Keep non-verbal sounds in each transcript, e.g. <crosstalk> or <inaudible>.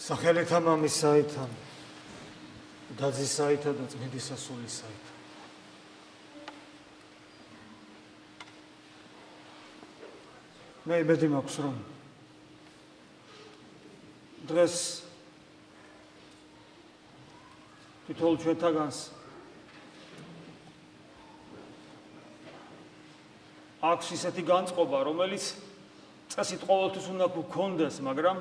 სახელითა მამისაითა დაძისაითა და წმინდისა სულისაითა მე იმედი მაქვს რომ დღეს თითოეულ ჩვენთაგანს აქვს ისეთი განწყობა რომელიც წესით ყოველთვის უნდა გქონდეს მაგრამ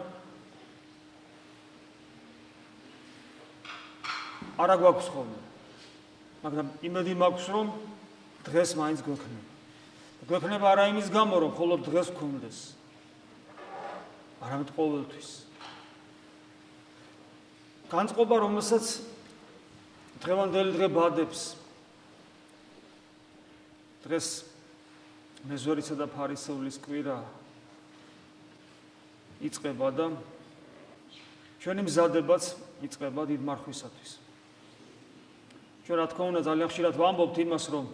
არა გვაქვს ხოლმე. მაგრამ იმედი მაქვს რომ დღეს მაინც გვექნება. გვექნება არა იმის გამო რომ მხოლოდ დღეს გქონდეს. არამედ ყოველთვის. განწყობა რომელსაც დღევანდელი დღე ბადებს. დღეს მეზორისა და ფარისეულის კვირა იწება და ჩვენი მზადებაც იწება დიდ მარხვისათვის. ჩვენ რა თქმა უნდა ძალიან ხშირად ვამბობთ იმას რომ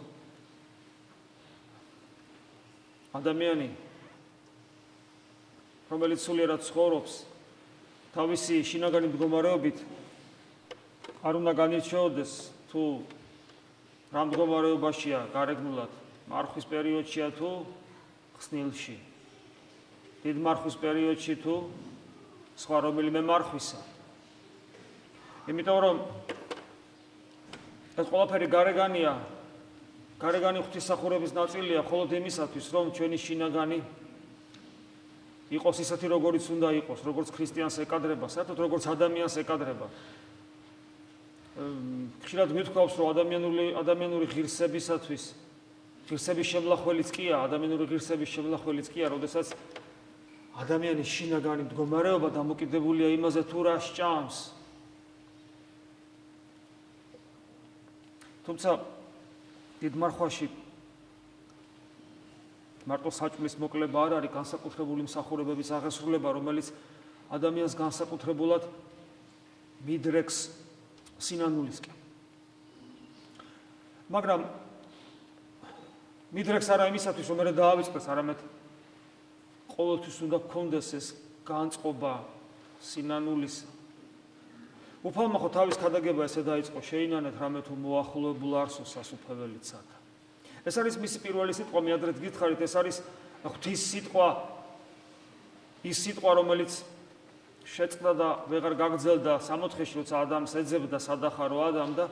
ადამიანი რომელიც სულიერად ცხოვრობს თავისი შინაგანი მდგომარეობით არ უნდა განირჩეოდეს თუ რა მდგომარეობაშია გარეგნულად. მარხვის პერიოდშია თუ ხსნილში. დიდ მარხვის პერიოდში თუ სხვა რომელიმე მარხვისა იმიტომ რომ ეს ყველაფერი გარეგანია. გარეგანი ღვთისახურების ნაწილია მხოლოდ იმისათვის რომ ჩვენი შინაგანი იყოს ისეთი როგორიც უნდა იყოს როგორც ქრისტიანს ეკადრება საერთოდ როგორც ადამიანს ეკადრება. ხშირად მithქვავს რომ ადამიანული ადამიანური ღირსებისათვის ღირსების შემლახველიც კია ადამიანური ღირსების შემლახველიც კია როდესაც ადამიანის შინაგანი მდგომარეობა დამოკიდებულია იმაზე თუ რა სჭამს თუმცა დიდ მარხვაში მარტო საჭმლის მოკლება არ არის განსაკუთრებული მსახურებების აღესრულება, რომელიც ადამიანს განსაკუთრებულად მიდრექს სინანულისკენ. მაგრამ მიდრექს არა იმისათვის, რომ მე დაავიწყდეს, არამედ ყოველთვის უნდა გქონდეს ეს განწყობა სინანულისა. უფალმა ხო თავის ქადაგება ესე დაიწყო შეინანეთ რამე თუ მოახლოებულ არსო სასუფეველიცად ეს არის მისი პირველი სიტყვა მე ადრე გითხარით ეს არის ღვთის სიტყვა ის სიტყვა რომელიც შეწყდა და ვეღარ გაგრძელდა სამოთხეში როცა ადამიანს ეძებდა სადახარო ადამ და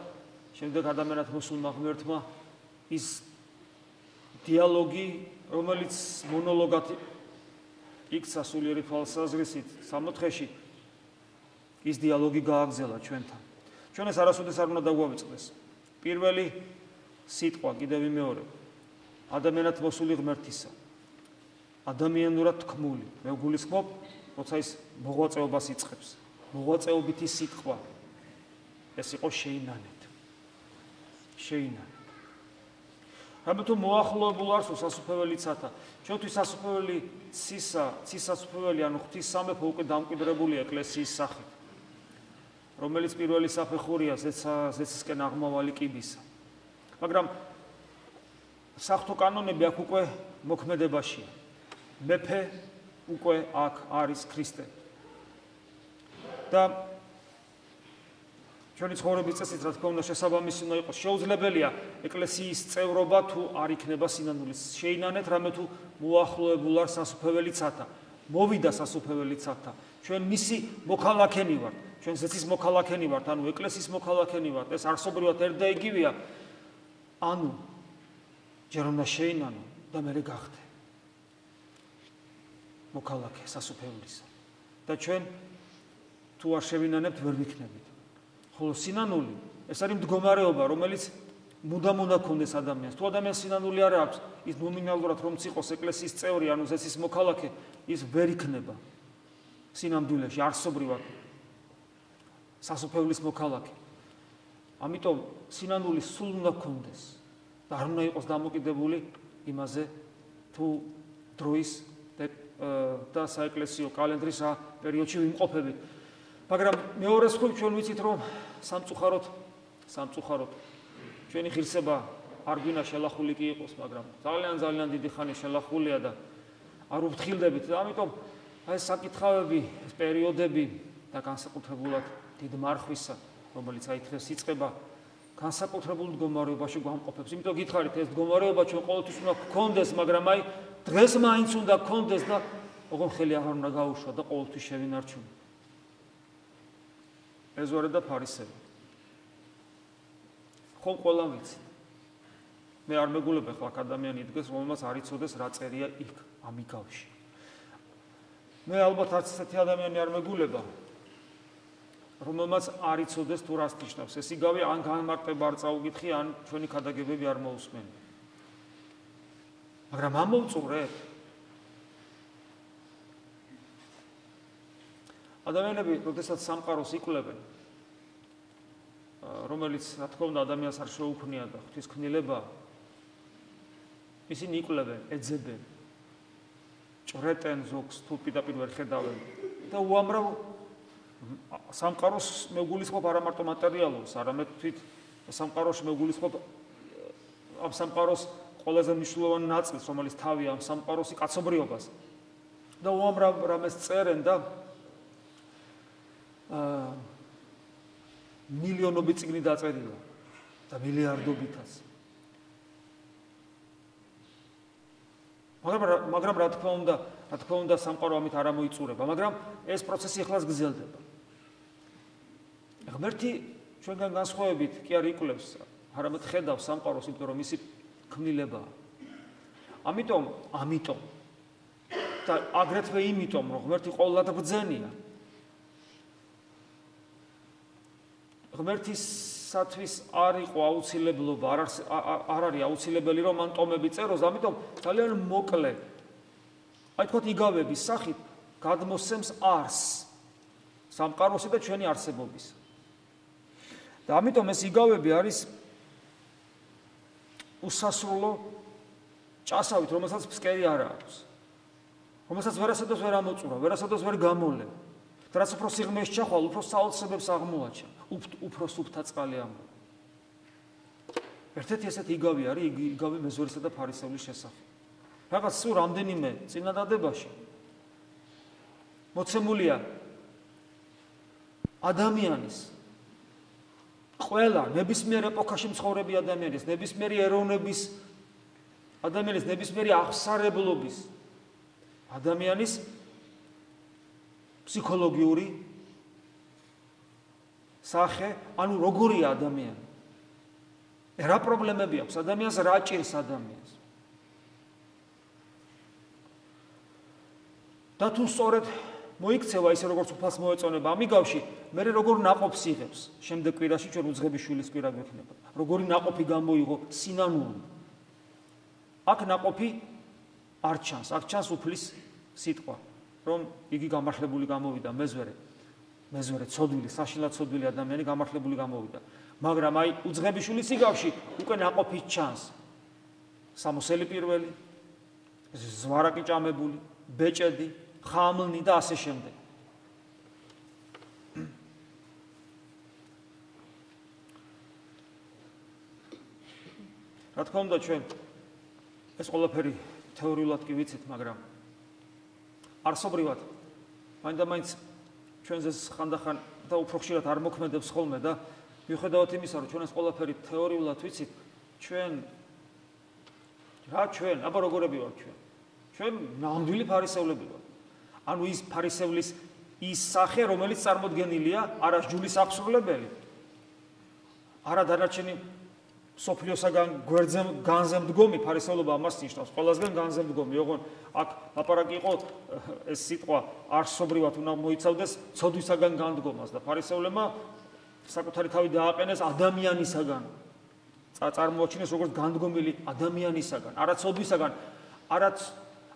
შემდეგ ადამიანად მოსულმა ღმერთმა ის დიალოგი რომელიც მონოლოგად იქცა სულიერი თვალსაზრისით სამოთხეში ის დიალოგი გააგზელა ჩვენთან. ჩვენ ეს არასოდეს არ უნდა დაგვავიწყდეს. პირველი სიტყვა, კიდევ ვიმეორებ. ადამიანად მოსული ღმერთისა. ადამიანურად თქმული. მე ვგულისხმობ, როცა ის მოღვაწეობას იწყებს. მოღვაწეობითი სიტყვა. ეს იყო შეინანეთ. შეინანეთ. რამეთუ მოახლოებულ არს უსასუფეველი ცათა. ჩვენთვის სასუფეველი ცისა, ცის სასუფეველი ანუ ღვთის სამეფო უკვე დამკვიდრებულია ეკლესიის სახით. რომელიც პირველი საფეხურია ზეცისკენ აღმავალი კიბისა. მაგრამ სახთო კანონები აქ უკვე მოქმედებაშია. მეფე უკვე აქ არის ქრისტე. და ჩვენი ცხოვრების წესით რა თქმა უნდა შესაბამისი უნდა იყოს. შეუძლებელია ეკლესიის წევრობა თუ არ იქნება სინანულის. შეინანეთ რამე თუ მოახლოებულ არ სასופეველიცათა. მოვიდა სასופეველიცათა. ჩვენ მისი მოქალაქენი ვართ. ჩვენ ზეცის მოქალაქენი ვართ, ანუ ეკლესიის მოქალაქენი ვართ. ეს არსობრივად ერთა იგივეა. ანუ ჯერ უნდა შეინანო და მე გახდე. მოქალაქე სასופეულისა. და ჩვენ თუ არ შევინანებთ, ვერ ვიქნებით. ხოლო სინანული, ეს არის მდგომარეობა, რომელიც მუდამ უნდა კონდეს ადამიანს. თუ ადამიანს სინანული არ აქვს, ის ნომინალურად რომ ციყოს ეკლესიის წევრი, ანუ ზეცის მოქალაქე, ის ვერ იქნება. სინამდვილეში არსობრივად სასופევლის მოქალაქე. ამიტომ სინანული სულ უნდა გქონდეს და არ უნდა იყოს დამოკიდებული იმაზე თუ დროის და საეკლესიო კალენდრის პერიოდში ვიმყოფებით. მაგრამ მეორე სხვა ჩვენ ვიცით რომ სამწუხაროდ სამწუხაროდ ჩვენი ღირსება არ გვინა შელახული კი იყოს, მაგრამ ძალიან ძალიან დიდი ხანი შელახულია და არ უფრთხილდებით და ამიტომ აი საკითხავები, ეს პერიოდები და განსაკუთრებულად დიდ მარხვისა, რომელიც აი დღეს იწება განსაკუთრებულ მდგომარეობაში გვამყოფებს. იმიტომ გითხარით ეს მდგომარეობა ჩვენ ყოველთვის უნდა გქონდეს, მაგრამ აი დღეს მაინც უნდა გქონდეს და ოღონ ხელი აღარ უნდა გაუშვა და ყოველთვის შევინარჩუნო. ეზორე და ფარისები. ხომ ყველა ვიცი. მე არ მეგულებ ახლა ადამიანი იდგეს, რომელმაც არ იცოდეს რა წერია იქ ამიგავში. მე ალბათ არც ესეთი ადამიანი არ მეგულება, რომელმაც არ იცოდეს თუ რას ნიშნავს. ეს იგავი ან განმარტება არ წაუგითხი, ან ჩვენი ქადაგებები არ მოусმენ. მაგრამ ამოვწურეთ. ადამიანები, როდესაც სამყაროს იკვლევენ, რომელიც, რა თქმა უნდა, ადამიანს არ შეუქმნია და ღვთისკნილება, ისინი იკვლევენ, ეძებენ. ჭრეტენ ზოგს თუ პირდაპირ ვერ ხედავენ და უამრავ სამყაროს მეგულისხმობ არა მარტო მატერიალურს, არამედ თვით სამყაროში მეგულისხმობ ამ სამყაროს ყველაზე მნიშვნელოვანი ნაწილს, რომელიც თავი ამ სამყაროსი კაცობრიობას. და უამრავ რამეს წერენ და აა მილიონობით წიგნი დაწერილა და მილიარდობითაც. მაგრამ მაგრამ რა თქმა უნდა, რა თქმა უნდა სამყარო ამით არ ამოიწურება, მაგრამ ეს პროცესი ახლაც გრძელდება. ღმერთი ჩვენგან განსხვავებით კი არ იკვლევს, არამედ ხედავს სამყაროს, იმიტომ რომ ისი ქმნილება. ამიტომ, ამიტომ და აგრეთვე იმიტომ, რომ ღმერთი ყოველად ბძენია. ღმერთისათვის არ იყო აუცილებლობა, არ არ არის აუცილებელი რომ ან ტომები წეროს, ამიტომ ძალიან მოკლე აი თქო იგავების სახით გადმოსცემს არს სამყაროსი და ჩვენი არსებობის. და ამიტომ ეს იგავები არის უსასრულო ჭასავით, რომელსაც ფსკერი არ აქვს. რომელსაც ვერასოდეს ვერ ამოწურა, ვერასოდეს ვერ გამოლე. და რაც უფრო სიღმეს ჩახვალ, უფრო საოცრებებს აღმოაჩენ, უფრო სუფთა წყალი ამო. ერთ-ერთი ესეთი იგავი არის იგავი მეზორისა და ფარისევლის შესახებ. რაღაც სულ რამდენიმე წინადადებაში მოცემულია ადამიანის ყველა ნებისმიერ ეპოქაში მცხოვრები ადამიანის, ნებისმიერი ეროვნების ადამიანის, ნებისმიერი აღსარებლობის ადამიანის ფსიქოლოგიური სახე, ანუ როგორია ადამიანი? რა პრობლემები აქვს ადამიანს, რა ჭირს ადამიანს? და თუ სწორედ მოიქცევა ისე როგორც უფალს მოეწონება ამიგავში, მე როგორ ناقობს იღებს. შემდეგ კვირაში ჩვენ უძღების შვილის კვირა გვექნება. როგორი ناقოფი გამოიღო სინანული. აქ ناقოფი არ ჩანს, აქ ჩანს უფლის სიტყვა, რომ იგი გამართლებული გამოვიდა მეზვერე. მეზვერე ცოდვილი, საშინლად ცოდვილი ადამიანი გამართლებული გამოვიდა. მაგრამ აი უძღების შვილის იგავში უკვე ناقოფი ჩანს. სამოსელი პირველი, ზვარაკი ჭამებული, ბეჭედი, ხამლნი და ასე შემდეგ. რა თქმა უნდა ჩვენ ეს ყველაფერი თეორიულად კი ვიცით, მაგრამ არსობრივად მაინდა-მაინც ჩვენზე ხანდახან და უფრო ხშირად არ მოქმედებს ხოლმე და მიუხედავად იმისა, რომ ჩვენ ეს ყველაფერი თეორიულად ვიცით, ჩვენ რა ჩვენ, აბა როგორები ვარ ჩვენ? ჩვენ ნამდვილი ფარისევლები ვართ. ანუ ის ფარისევლის ის სახე, რომელიც წარმოდგენილია არა ჯულის აღსრულებელი. არა დანარჩენი სოფლიოსაგან გვერდზე განზე მდგომი ფარისევლობა ამას ნიშნავს. ყველასგან განზე მდგომი, ოღონ აქ ლაპარაკი იყო ეს სიტყვა არსობრივად უნდა მოიცავდეს ცოდვისაგან განდგომას და ფარისევლებმა საკუთარი თავი დააყენეს ადამიანისაგან. წარმოაჩინეს როგორც განდგომილი ადამიანისაგან, არა ცოდვისაგან, არა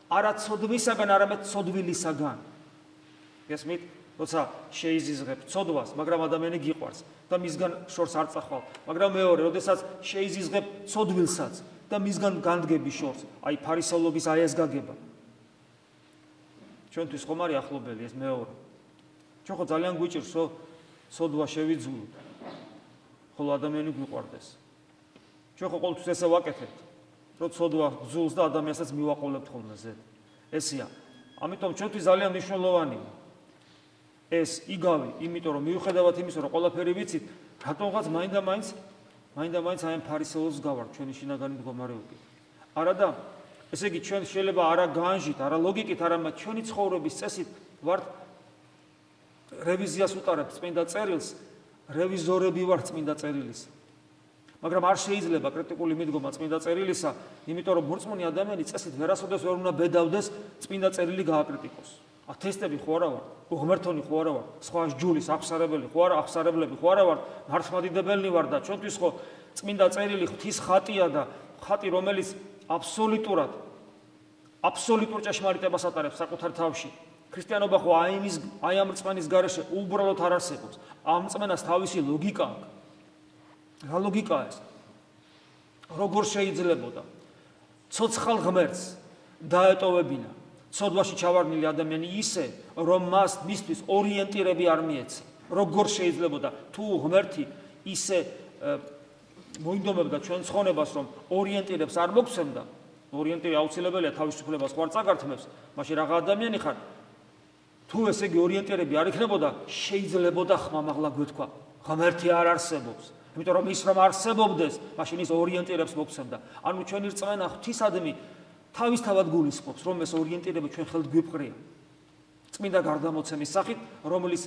არა ცოდვისაგან, არამედ ცოდვილისაგან. ესმით, როცა შეიზიზღებ ცოდვას, მაგრამ ადამიანი გიყვარს და მისგან შორს არ წახვალ. მაგრამ მეორე, როდესაც შეიზიზღებ ცოდვილსაც და მისგან განდგები შორს, აი ფარისევლობის აი ეს გაგება. ჩვენთვის ხომ არის ახლობელი ეს მეორე. ჩვენ ხო ძალიან გვიჭირსო ცოდვა შევიძულოთ. ხოლო ადამიანი გვიყვარდეს. ჩვენ ხო ყოველთვის ესე ვაკეთებთ. რო ცოდვა გზულს და ადამიანსაც მივაყოლებთ ხოლმე ზე. ესია. ამიტომ ჩვენთვის ძალიან მნიშვნელოვანია. ეს იგავი, იმიტომ რომ მიუხედავად იმისა, რომ ყველაფერი ვიცით, რატომღაც მაინდა-მაინც მაინდა-მაინც აი ამ ფარისეულს გავარ ჩვენი შინაგანი მდგომარეობით. არადა ესე იგი ჩვენ შეიძლება არა განჟით, არა ლოგიკით, არამედ ჩვენი ცხოვრების წესით ვართ რევიზიას უტარებთ წმინდა წერილს, რევიზორები ვართ წმინდა წერილის. მაგრამ არ შეიძლება კრიტიკული მიდგომა წმინდა წერილისა, იმიტომ რომ მორწმუნე ადამიანი წესით ვერასოდეს ვერ უნდა ბედავდეს წმინდა წერილი გააკრიტიკოს. ათესტები ხო არა ვარ? უღმერთონი ხო არა ვარ? სხვა ჯულის აღსარებელი ხო არა? აღსარებლები ხო არა ვარ? მართლმადიდებელნი ვარ და ჩვენთვის ხო წმინდა წერილი ღვთის ხატია და ხატი რომელიც აბსოლუტურად აბსოლუტურ ჭეშმარიტებას ატარებს საკუთარ თავში. ქრისტიანობა ხო აი იმის აი ამ რწმენის garaშე უბრალოდ არ არსებობს. ამ რწმენას თავისი ლოგიკა აქვს. რა ლოგიკაა ეს? როგორ შეიძლებოდა ცოცხალ ღმერთს დაეტოვებინა ცოდვაში ჩავარდნილი ადამიანი ისე, რომ მას მისთვის ორიენტირები არ მიეცა. როგორ შეიძლებოდა თუ ღმერთი ისე მოინდომებდა ჩვენ ცხონებას, რომ ორიენტირებს არ მოგცემდა, ორიენტირი აუცილებელია თავისუფლებას ხوار წაგართმევს, მაშინ რაღა ადამიანი ხარ? თუ ესე იგი ორიენტირები არ იქნებოდა, შეიძლებოდა ხმამაღლა გეთქვა. ღმერთი არ არსებობს. იმიტომ რომ ის რომ არსებობდეს მაშინ ის ორიენტირებს მოგცემდა ანუ ჩვენი რწმენა ღვთისადმი თავისთავად გულისხმობს რომ ეს ორიენტირება ჩვენ ხელთ გვიპყრია წმინდა გარდამოცემის სახით რომლის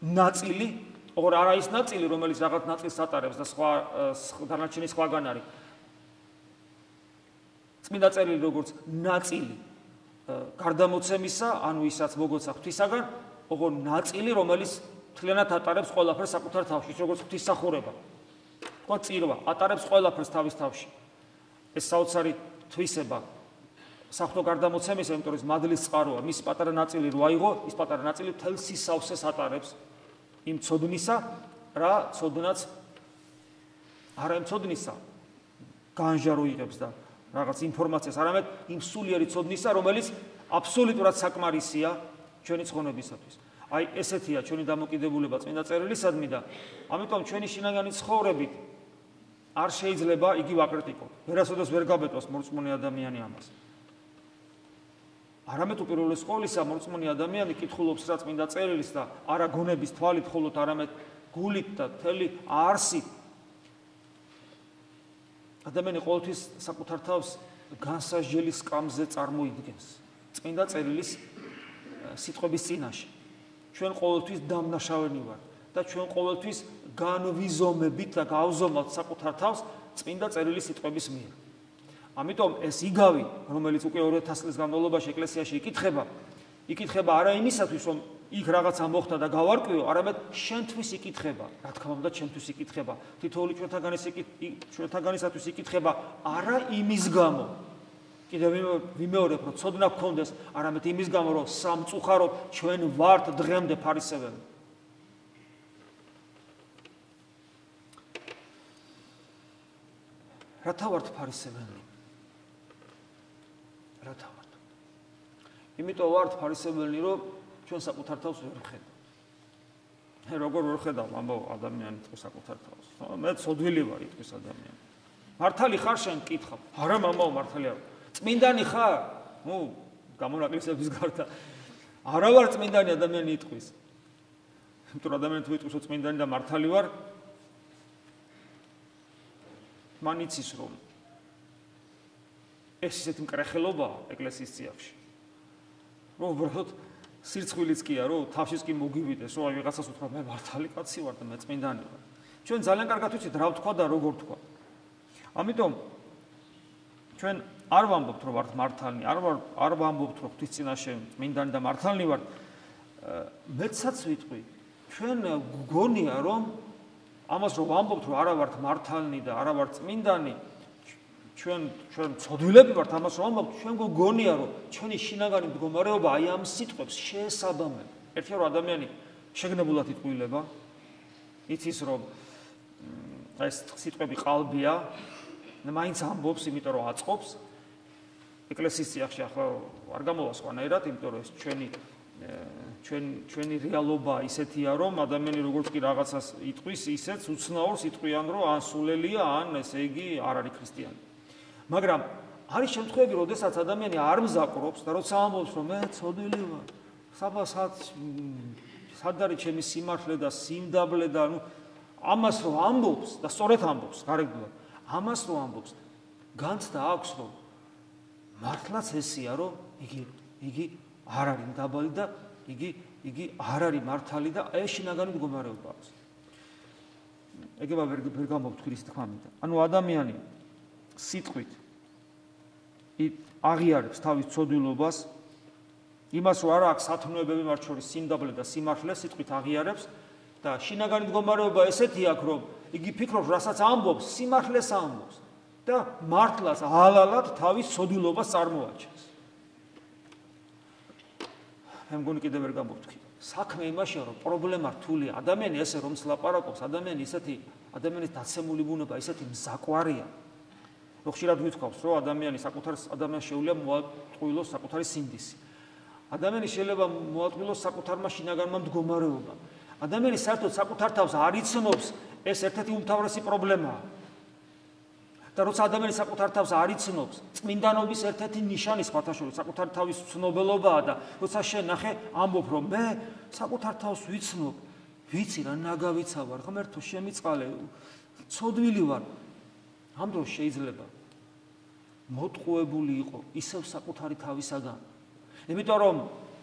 ნაწილი ოღონ არა ის ნაწილი, რომელიც რაღაც ნაწილს ატარებს და სხვა დანარჩენი სხვაგან არის. წმინდა წერილი როგორც ნაწილი გარდამოცემისა, ანუ ისაც მოგოცა ღვთისაგან, ოღონ ნაწილი, რომელიც თლიანად ატარებს ყველაფერს საკუთარ თავში, როგორც ღვთისახურება. თქვა წირვა, ატარებს ყველაფერს თავის თავში. ეს საოცარი თვისება საფრთხო გარდამოცემისა, იმიტომ რომ მადლის წყაროა, მის პატარა ნაწილი რო აიღო, ის პატარა ნაწილი თელ სისავსეს ატარებს. იმ ცოდნისა რა ცოდნაც არა იმ ცოდნისა განჟარო იღებს და რაღაც ინფორმაციას არამედ იმ სულიერი ცოდნისა რომელიც აბსოლუტურად საკმარისია ჩვენი ცხოვრებისათვის აი ესეთია ჩვენი დამოკიდებულება წმინდა წერილისადმი და ამიტომ ჩვენი შინაგანი ცხოვრებით არ შეიძლება იგი ვაკრიტიკო. ვერასოდეს ვერ გაბეტოს მორწმუნე ადამიანი ამას. არამედ უპირველეს ყოვლისა მოწმუნე ადამიანი კითხულობს რა წმინდა წერილის და არა გონების თვალით ხოლოთ არამედ გულით და თელი არსით. ადამიანი ყოველთვის საკუთარ თავს განსაჯელის კამზე წარმოიდგენს. წმინდა წერილის სიტყვების წინაშე ჩვენ ყოველთვის დამნაშავენი ვარ და ჩვენ ყოველთვის განვიზომებით და გავზომავთ საკუთარ თავს წმინდა წერილის სიტყვების მიერ ამიტომ ეს იგავი, რომელიც უკვე 2000 წლის განმავლობაში ეკლესიაში იკითხება, იკითხება არა იმისათვის, რომ იქ რაღაცა მოხდა და გავარკვიო, არამედ შენთვის იკითხება. რა თქმა უნდა, შენთვის იკითხება. თითოეული ჩვენთაგანის ჩვენთაგანისათვის იკითხება არა იმის გამო. კიდევ ვიმეორებ, რომ ცოდნა გქონდეს, არამედ იმის გამო, რომ სამწუხაროდ ჩვენ ვართ დღემდე ფარისევები. რათა ვართ ფარისევები? რა თავად. იმიტომ ვართ ფარისებელნი, რომ ჩვენ საკუთარ თავს ვერ ხედავ. მე როგორ ვერ ხედავ ამბო ადამიანი თქო საკუთარ თავს. მე ცოდვილი ვარ იტყვის ადამიანი. მართალი ხარ შენ კითხავ. არა მამაო მართალია. წმინდანი ხარ? ნუ გამონაკლისების გარდა არა ვარ წმინდანი ადამიანი იტყვის. იმიტომ ადამიანი თუ იტყვის რომ წმინდანი და მართალი ვარ მანიცის რომ ეს ისეთი მკრეხელობა ეკლესიის წიაღში. რომ უბრალოდ სირცხვილიც კი არა, რომ თავშიც კი მოგივიდეს, რომ აი ვიღაცას უთხრა მე მართალი კაცი ვარ და მე წმინდანი ვარ. ჩვენ ძალიან კარგად ვიცით რა ვთქვა და როგორ თქვა. ამიტომ ჩვენ არ ვამბობთ რომ ვართ მართალნი, არ ვარ არ ვამბობთ რომ ღვთის წინაშე წმინდანი და მართალნი ვართ. მეცაც ვიტყვი, ჩვენ გგონია რომ ამას რომ ვამბობთ რომ არა ვართ მართალნი და არა ვართ წმინდანი, ჩვენ ჩვენ ცოდვილები ვართ ამას რომ ამბობთ ჩვენ გგონია რომ ჩვენი შინაგანი მდგომარეობა აი ამ სიტყვებს შეესაბამება ერთი რომ ადამიანი შეგნებულად იტყვილება იცის რომ ეს სიტყვები ყალბია მაინც ამბობს იმიტომ რომ აწყობს ეკლესიის წიაღში ახლა არ გამოვა სხვანაირად იმიტომ რომ ეს ჩვენი ჩვენ ჩვენი რეალობა ისეთია რომ ადამიანი როგორც კი რაღაცას იტყვის ისეც უცნაურს იტყვიან რომ ან სულელია ან ესე იგი არ არის ქრისტიანი. მაგრამ არის შემთხვევები, როდესაც ადამიანი არ მზაკრობს და როცა ამბობს, რომ მე ცოდვილი ვარ, საბასაც სად არის ჩემი სიმართლე და სიმდაბლე და ნუ ამას რო ამბობს და სწორედ ამბობს გარეგულად ამას რო ამბობს განცდა აქვს რომ მართლაც ესია რომ იგი იგი არ არის დაბალი და იგი იგი არ არის მართალი და ეს შინაგანი მდგომარეობა აქვს. ეგება ვერ ვერ გამოვთქვი ის თქმა მინდა. ანუ ადამიანი სიტყვით აღიარებს თავის ცოდვილობას იმას რომ არ აქვს სათნოებები მათ შორის სიმდაბლე და სიმართლე სიტყვით აღიარებს და შინაგანი მდგომარეობა ესეთი აქვს რომ იგი ფიქრობს რასაც ამბობს სიმართლეს ამბობს და მართლას ალალად თავის ცოდვილობას წარმოაჩენს. მე მგონი კიდევ ვერ გამოვთქვი საქმე იმაშია რომ პრობლემა რთულია ადამიანი ესე რომ სლაპარაკობს ადამიანი ისეთი ადამიანის დაცემული ბუნება ისეთი მზაკვარია. რომ ხშირად გვითხოვს რომ ადამიანი საკუთარ ადამიანს შეუძლია მოატყუილოს საკუთარი სინდისი. ადამიანი შეიძლება მოატყუილოს საკუთარმა შინაგანმა მდგომარეობა. ადამიანი საერთოდ საკუთარ თავს არ იცნობს ეს ერთ-ერთი უმთავრესი პრობლემაა და როცა ადამიანი საკუთარ თავს არ იცნობს წმინდანობის ერთ-ერთი ნიშანი სხვათაშორის საკუთარ თავის ცნობელობაა და როცა შენ ნახე ამბობ რომ მე საკუთარ თავს ვიცნობ ვიცი რა ნაგავიცა ვარ ღმერთო შემიწყალე ცოდვილი ვარ ამ დროს შეიძლება მოტყუებული იყო ისევ საკუთარი თავისაგან. იმიტომ რომ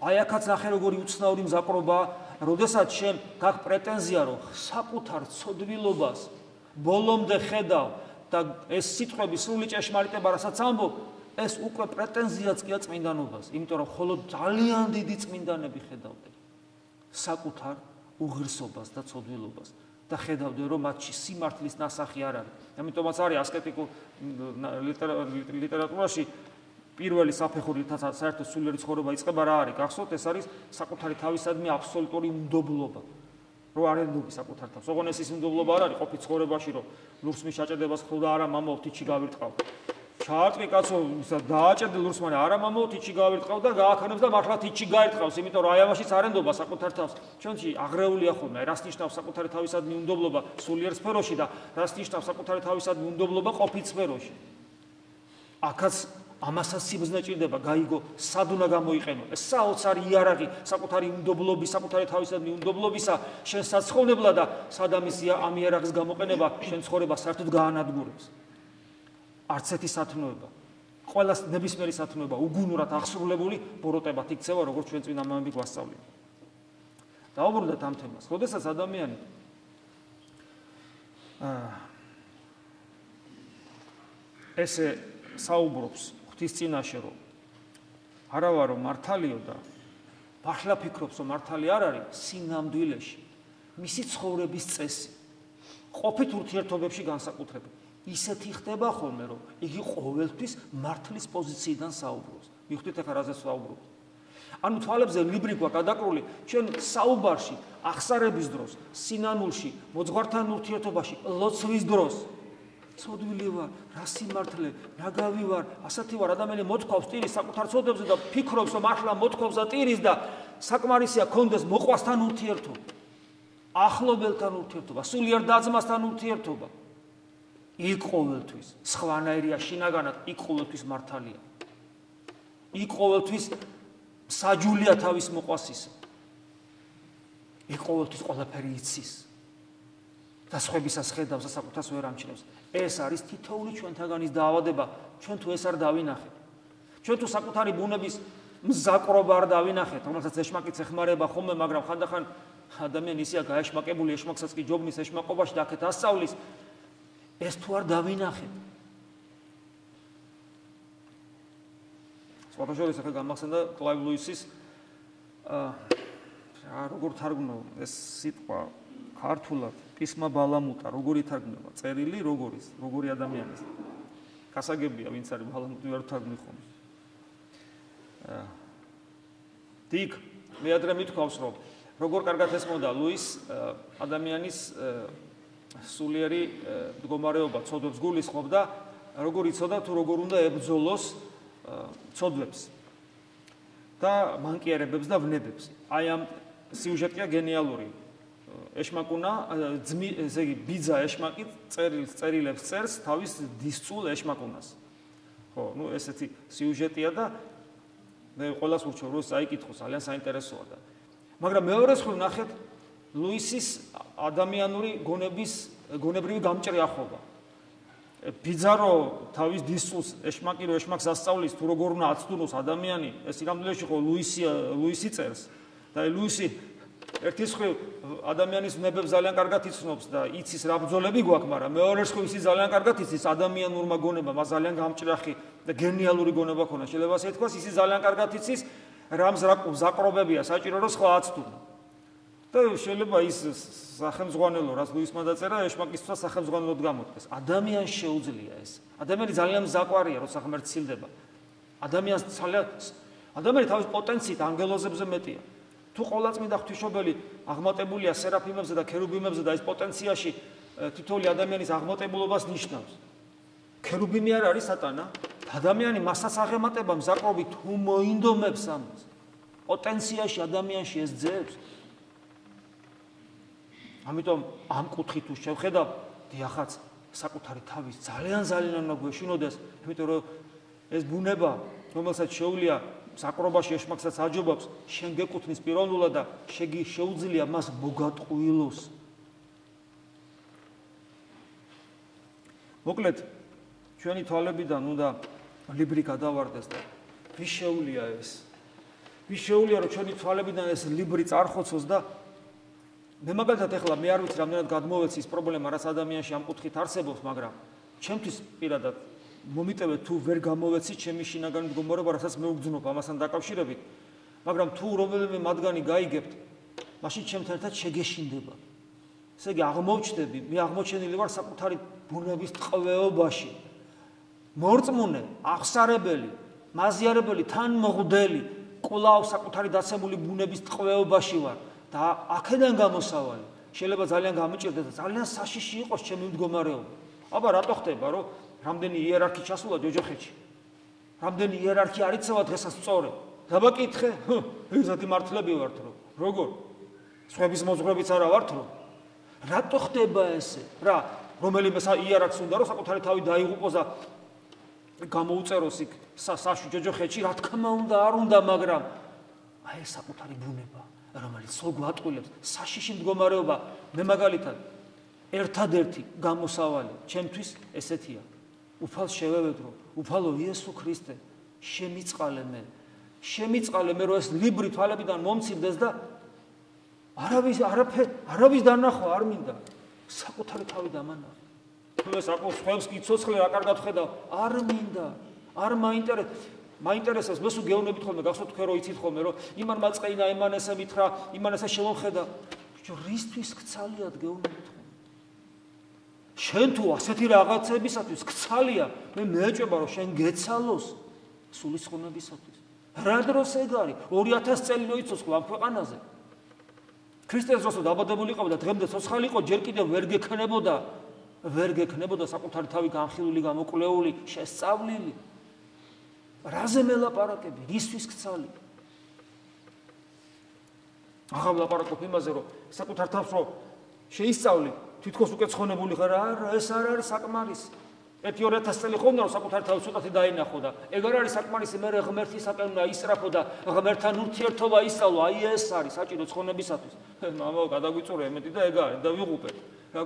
აი ახაც ნახე როგორი უცნაური მზაკრობა, როდესაც შენ გაქ პრეტენზია რომ საკუთარ ცოდვილობას ბოლომდე ხედავ და ეს სიტყვები სრული ჭეშმარიტება რასაც ამბობ, ეს უკვე პრეტენზიაც კი აწმინდანობას, იმიტომ რომ ხოლო ძალიან დიდი წმინდანები ხედავდნენ საკუთარ უღირსობას და ცოდვილობას. და ხედავდნენ რომ მათში სიმართლის ნასახი არ არის. ამიტომაც არის ასკეტიკურ ლიტერატურაში პირველი საფეხური თაცა საერთოდ სულიერი ცხოვრება იწყება რა არის? გახსოვთ ეს არის საკუთარი თავისადმი აბსოლუტური უნდობლობა. რო არ ენდობი საკუთარ თავს. ოღონდ ეს ის უნდობლობა არ არის ყოფილი ცხოვრებაში რომ ლურს მიშაჭედებას ხდება არა მამა ვთიჩი გავირტყავ. ჩაარტყი კაცო ისა დააჭერდი ლურს მანე არა მამა თიჩი გავირტყავ და გააქნებს და მართლა თიჩი გაირტყავს იმიტომ რომ აი ამაშიც არენდობა საკუთარ თავს ჩვენში აღრეულია ხოლმე რას ნიშნავს საკუთარი თავისადმი უნდობლობა სულიერ სფეროში და რას ნიშნავს საკუთარი თავისადმი უნდობლობა ყოფილ სფეროში აქაც ამასაც სიბზნე ჭირდება გაიგო სად უნდა გამოიყენო? ეს საოცარი იარაღი საკუთარი უნდობლობის საკუთარი თავისადმი უნდობლობისა შენ საცხოვნებლა და სადამისია ამ იარაღის გამოყენება შენ ცხოვრება საერთოდ გაანადგურებს? არც ერთი სათნოება. ყველა ნებისმიერი სათნოება უგუნურად აღსრულებული ბოროტებად იქცევა როგორც ჩვენ წინა მომები გვასწავლია დაუბრუნდეთ ამ თემას. როდესაც ადამიანი აა ესე საუბრობს ღვთის წინაშე რომ არა ვარო მართალიო და ახლა ფიქრობს რომ მართალი არ არის სინამდვილეში მისი ცხოვრების წესი ყოფით ურთიერთობებში განსაკუთრებით ისეთი ხდება ხოლმე რომ იგი ყოველთვის მართლის პოზიციიდან საუბრობს. მიხდით ახლა რაზე საუბრობთ? ანუ თვალებზე ლიბრიკვა გადაკრული ჩვენ საუბარში, ახსარების დროს, სინანულში, მოძღვართან ურთიერთობაში, ლოცვის დროს ცოდვილი ვარ, რა სიმართლე, რა გავი ვარ, ასეთი ვარ, ადამიანი მოთქვავს ტირის საკუთარ ცოდებზე და ფიქრობს რომ ახლა მოთქვავს და ტირის და საკმარისია კონდეს მოყვასთან ურთიერთობა. ახლობელთან ურთიერთობა, სულიერ დაძმასთან ურთიერთობა. იქ ყოველთვის სხვანაირია შინაგანად იქ ყოველთვის მართალია იქ ყოველთვის საჯულია თავის მოყვასის იქ ყოველთვის ყველაფერი იცის და სხვებისას ხედავს და საკუთას ვერ ამჩნევს. ეს არის თითოული ჩვენთაგანის დაავადება. ჩვენ თუ ეს არ დავინახეთ ჩვენ თუ საკუთარი ბუნების მზაკრობა არ დავინახეთ რომელსაც ეშმაკიც ეხმარება ხოლმე მაგრამ ხანდახან ადამიანი ისეა გაეშმაკებული ეშმაკსაც კი ჯობნის ეშმაკობაში და აქეთ ასწავლის ეს თუ არ დავინახეთ. სხვადასხვა ახლა გამახსენდა კლაივ ლუისის აა როგორ თარგმნო ეს სიტყვა ქართულად პისმა ბალამუტა როგორი თარგმნება წერილი როგორის? როგორი ადამიანის? გასაგებია ვინც არის ბალამუტი ვერ თარგმნი აა დიკ მე ადრე მithქვავს რომ როგორ კარგად ესმოდა ლუის ადამიანის სულიერი მდგომარეობა ცოდვებს გულისხმობდა, როგორ იცოდა თუ როგორ უნდა ებძოლოს ცოდვებს და მანკიერებებს და ვნებებს. აი ამ სიუჟეტია გენიალური. ეშმაკუნა ძმი ესე იგი ბიძა ეშმაკი წერილს წერილებს წერს თავის დისწულ ეშმაკუნას. ხო, ну ესეთი სიუჟეტია და მე ყოველას ურჩევ რომ საიკითხო ძალიან საინტერესოა და მაგრამ მეორე მხრივ ნახეთ ლუისის ადამიანური გონების გონებრივი გამჭრიახობა. ბიძარო თავის დისწულს ეშმაკირო ეშმაკს ასწავლის თუ როგორ უნდა აცდუნოს ადამიანი, ეს ირამდელში ხო ლუისი ლუისი წერს და ლუისი ერთის ხრი ადამიანის ნებებს ძალიან კარგად იცნობს და იცის რა ბრძოლები გვაქვს, მაგრამ მეორე ხრი ისი ძალიან კარგად იცის ადამიანურმა გონებამ, მას ძალიან გამჭრახი და გენიალური გონება ქონა. შეიძლება ასე თქვას, ისი ძალიან კარგად იცის რამს რა ზაკრობებია საჭირო რომ სხვა აცდუნო. და შეიძლება ის სახელმძღვანელო რაც ლუისმა დაწერა ეშმაკისთვის სახელმძღვანელოდ გამოდგეს. ადამიანს შეუძლია ეს. ადამიანი ძალიან ზაკვარია, როცა ღმერთს ცილდება. ადამიანს ძალიან ადამიანი თავის პოტენციით ანგელოზებზე მეტია. თუ ყოვლადწმინდა ღვთისმშობელი აღმატებულია სერაფიმებზე და ქერუბიმებზე და ეს პოტენციაში თითოეული ადამიანის აღმატებულობას ნიშნავს. ქერუბიმი არ არის სატანა. ადამიანი მასაც აღემატება მზაკრობი თუ მოინდომებს ამას. პოტენციაში ადამიანში ეს ძებს. ამიტომ ამ კუთხით თუ შევხედავ, დიახაც საკუთარი თავის ძალიან ძალიან უნდა გვეშინოდეს, იმიტომ რომ ეს ბუნება, რომელსაც შეუულია საკრობაში ეშმაკსაც აჯობებს, შენ გეკუთნის პიროვნულად და შეგი შეუძლია მას მოგატყუილოს. მოკლედ, ჩვენი თვალებიდან უნდა ლიბრი გადავარდეს და ვის შეუულია ეს? ვის შეუულია რომ ჩვენი თვალებიდან ეს ლიბრი წარხოცოს და მე მაგალითად ეხლა მე არ ვიცი რამდენად გადმოვეცი ის პრობლემა, რაც ადამიანში ამ კუთხით არსებობს, მაგრამ ჩემთვის პირადად მომიტევე თუ ვერ გამოვეცი ჩემი შინაგანი მდგომარეობა, რასაც მე უგძნობ ამასთან დაკავშირებით, მაგრამ თუ რომელიმე მათგანი გაიგებთ, მაშინ ჩემთან ერთად შეგეშინდება. ესე იგი აღმოჩნდები, მე აღმოჩენილი ვარ საკუთარი ბუნების ტყვეობაში. მორწმუნე, აღსარებელი, მაზიარებელი, თან მოღდელი, კვლავ საკუთარი დაცემული ბუნების ტყვეობაში ვარ და აქედან გამოსავალი შეიძლება ძალიან გამიჭირდეს და ძალიან საშიში იყოს ჩემი მდგომარეობა. აბა რატო ხდება, რომ რამდენი იერარქი ჩასულა ჯოჯოხეთში. რამდენი იერარქი არიცევა დღესაც სწორე. დაბაკითხე, ესეთი მართლები ვართ რო. როგორ? სხვების მოძღვრებიც არა ვართ რო. რატო ხდება ესე? რა, რომელიმე იერარქს უნდა რომ საკუთარი თავი დაიღუპოს და გამოუწეროს იქ საშუ ჯოჯოხეთში, რა თქმა უნდა, არ უნდა, მაგრამ აი ეს საკუთარი ბუნება, რომელიც სულ გვატყილებს საშიში მდგომარეობა, მე მაგალითად ერთადერთი გამოსავალი ჩემთვის ესეთია. უფალ შევევედრო, უფალო იესო ქრისტე, შემიწყალე მე. შემიწყალე მე რომ ეს ლიბრი თვალებიდან მომცირდეს და არავის არაფერ არავის დანახვა არ მინდა. საკუთარი თავი დამანახე. თუ ეს აკოს ხელს კი ცოცხლე რა კარგად ხედავ, არ მინდა. არ მაინტერესებს მაინტერესებს მე სულ გეუბნებით ხოლმე გახსოვთ თქვენ რომ იცით ხოლმე რომ იმან მაწყეინა იმან ესე მითხრა იმან ესე შემოხედა ბიჭო რისთვის ქცალიად გეუბნებით შენ თუ ასეთი რაღაცებისათვის ქცალია, მე მეეჭება რომ შენ გეცალოს სულისხმობისათვის. რა დროს ეგ არის? 2000 წელი მოიცოცხლა ამ ქვეყანაზე. ქრისტეს დროს დაბადებული იყო და დღემდე ცოცხალი იყო, ჯერ კიდევ ვერ გექნებოდა, ვერ გექნებოდა საკუთარი თავი განხილული, გამოკვლეული, შესწავლილი. რაზე მელაპარაკები? ისთვის ქცალი? აღარ ლაპარაკობ იმაზე, რომ საკუთარ თავს რო შეისწავლი, თითქოს უკვე ცხონებული ხარ. არა ეს არ არის საკმარისი ერთი 2000 წელი ხომ და საკუთარ თავს ცოტათი დაინახო და ეგ არ არის საკმარისი მე ღმერთისაკენ და ისრაფო და ღმერთთან ურთიერთობა ისწავლო აი ეს არის საჭირო ცხონებისათვის. <laughs> მამა გადაგვიწურე ემეთი და ეგ არის და ვიღუპე რა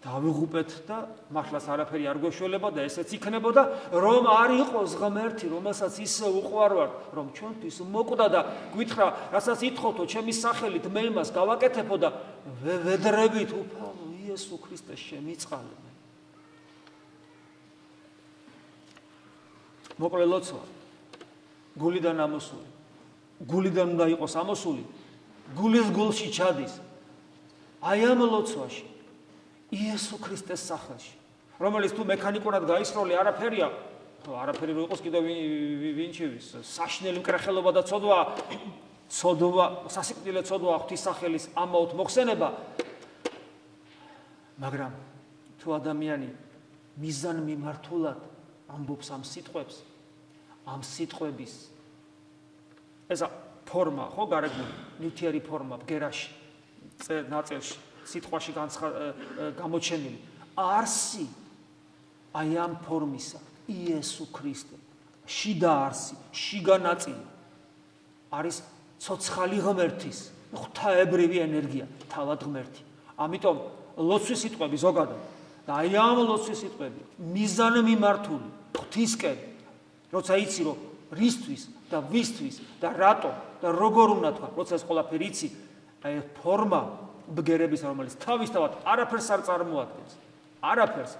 დავიღუპეთ და მართლაც არაფერი არ გვეშველება და ესეც იქნებოდა რომ არ იყოს ღმერთი რომელსაც ისე უყვარვარ რომ ჩვენთვის მოკვდა და გვითხრა რასაც ითხოვთო ჩემი სახელით მე იმას გავაკეთებო და ვედრებით უფალო იესო ქრისტე შემიწყალე მოკლე ლოცვა. გულიდან ამოსული. გულიდან უნდა იყოს ამოსული. გულის გულში ჩადის. აი ამ ლოცვაში იესო ქრისტეს სახელში, რომელიც თუ მექანიკურად გაისროლი არაფერია, არაფერი რო იყოს კიდევ ვინჩივის, საშნელი მკრეხელობა და ცოდვა, ცოდვა, სასიკვდილე ცოდვა ღვთის სახელის ამაოთ მოხსენება. მაგრამ თუ ადამიანი მიზან მიმართულად ამბობს ამ სიტყვებს, ამ სიტყვების ესა ფორმა ხო გარეგული, ნივთიერი ფორმა ბგერაში, ნაწილში სიტყვაში გამოჩენილი. არსი აი ამ ფორმისა იესო ქრისტე. შიდა არსი, შიგა ნაწილი. არის ცოცხალი ღმერთის ღვთაებრივი ენერგია, თავად ღმერთი. ამიტომ ლოცვის სიტყვები ზოგადად და აი ამ ლოცვის სიტყვები მიზანე მიმართული ღვთისკენ, როცა იცი რომ რისთვის და ვისთვის და რატო და როგორ უნდა თქვა, როცა ეს ყველაფერი იცი, აი ფორმა ბგერების რომელიც თავისთავად არაფერს არ წარმოადგენს. არაფერს.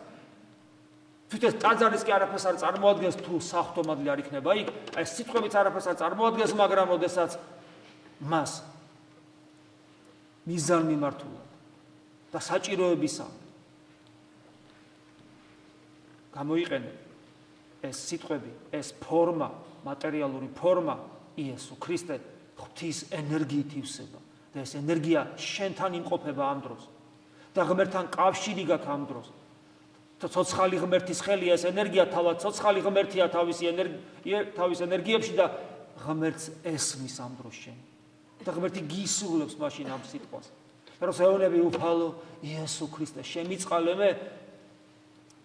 თვითონ ტაძარის კი არაფერს არ წარმოადგენს თუ სახთომადლი არ იქნება იქ. აი სიტყვებიც არაფერს არ წარმოადგენს მაგრამ ოდესაც მას მიზან მიმართულად და საჭიროებისა გამოიყენე ეს სიტყვები ეს ფორმა მატერიალური ფორმა იესო ქრისტე ღვთის ენერგიით ივსება და ეს ენერგია შენთან იმყოფება ამ დროს. და ღმერთთან კავშირი გაქვს ამ დროს. ცოცხალი ღმერთის ხელია ეს ენერგია თავად ცოცხალი ღმერთია თავისი ენერგია თავის ენერგიებში და ღმერთს ესმის ამ დროს შენ. და ღმერთი გისურვებს მაშინ ამ სიტყვას. რომ ეონები უფალო იესო ქრისტე შემიწყალე მე.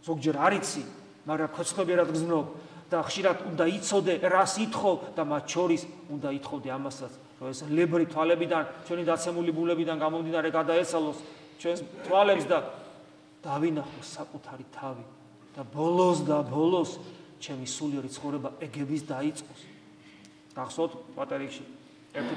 ზოგჯერ არიცი მაგრამ ქოცხლებიერად გზნობ? და ხშირად უნდა იცოდე რას ითხოვ და მათ შორის უნდა ითხოვდე ამასაც ეს ლებრი თვალებიდან ჩვენი დაცემული ბულებიდან გამომდინარე გადაესალოს ჩვენს თვალებს და დავინახო საკუთარი თავი და ბოლოს და ბოლოს ჩემი სულიერი ცხოვრება ეგების დაიწყოს. გახსოვთ პატერიკში ერთი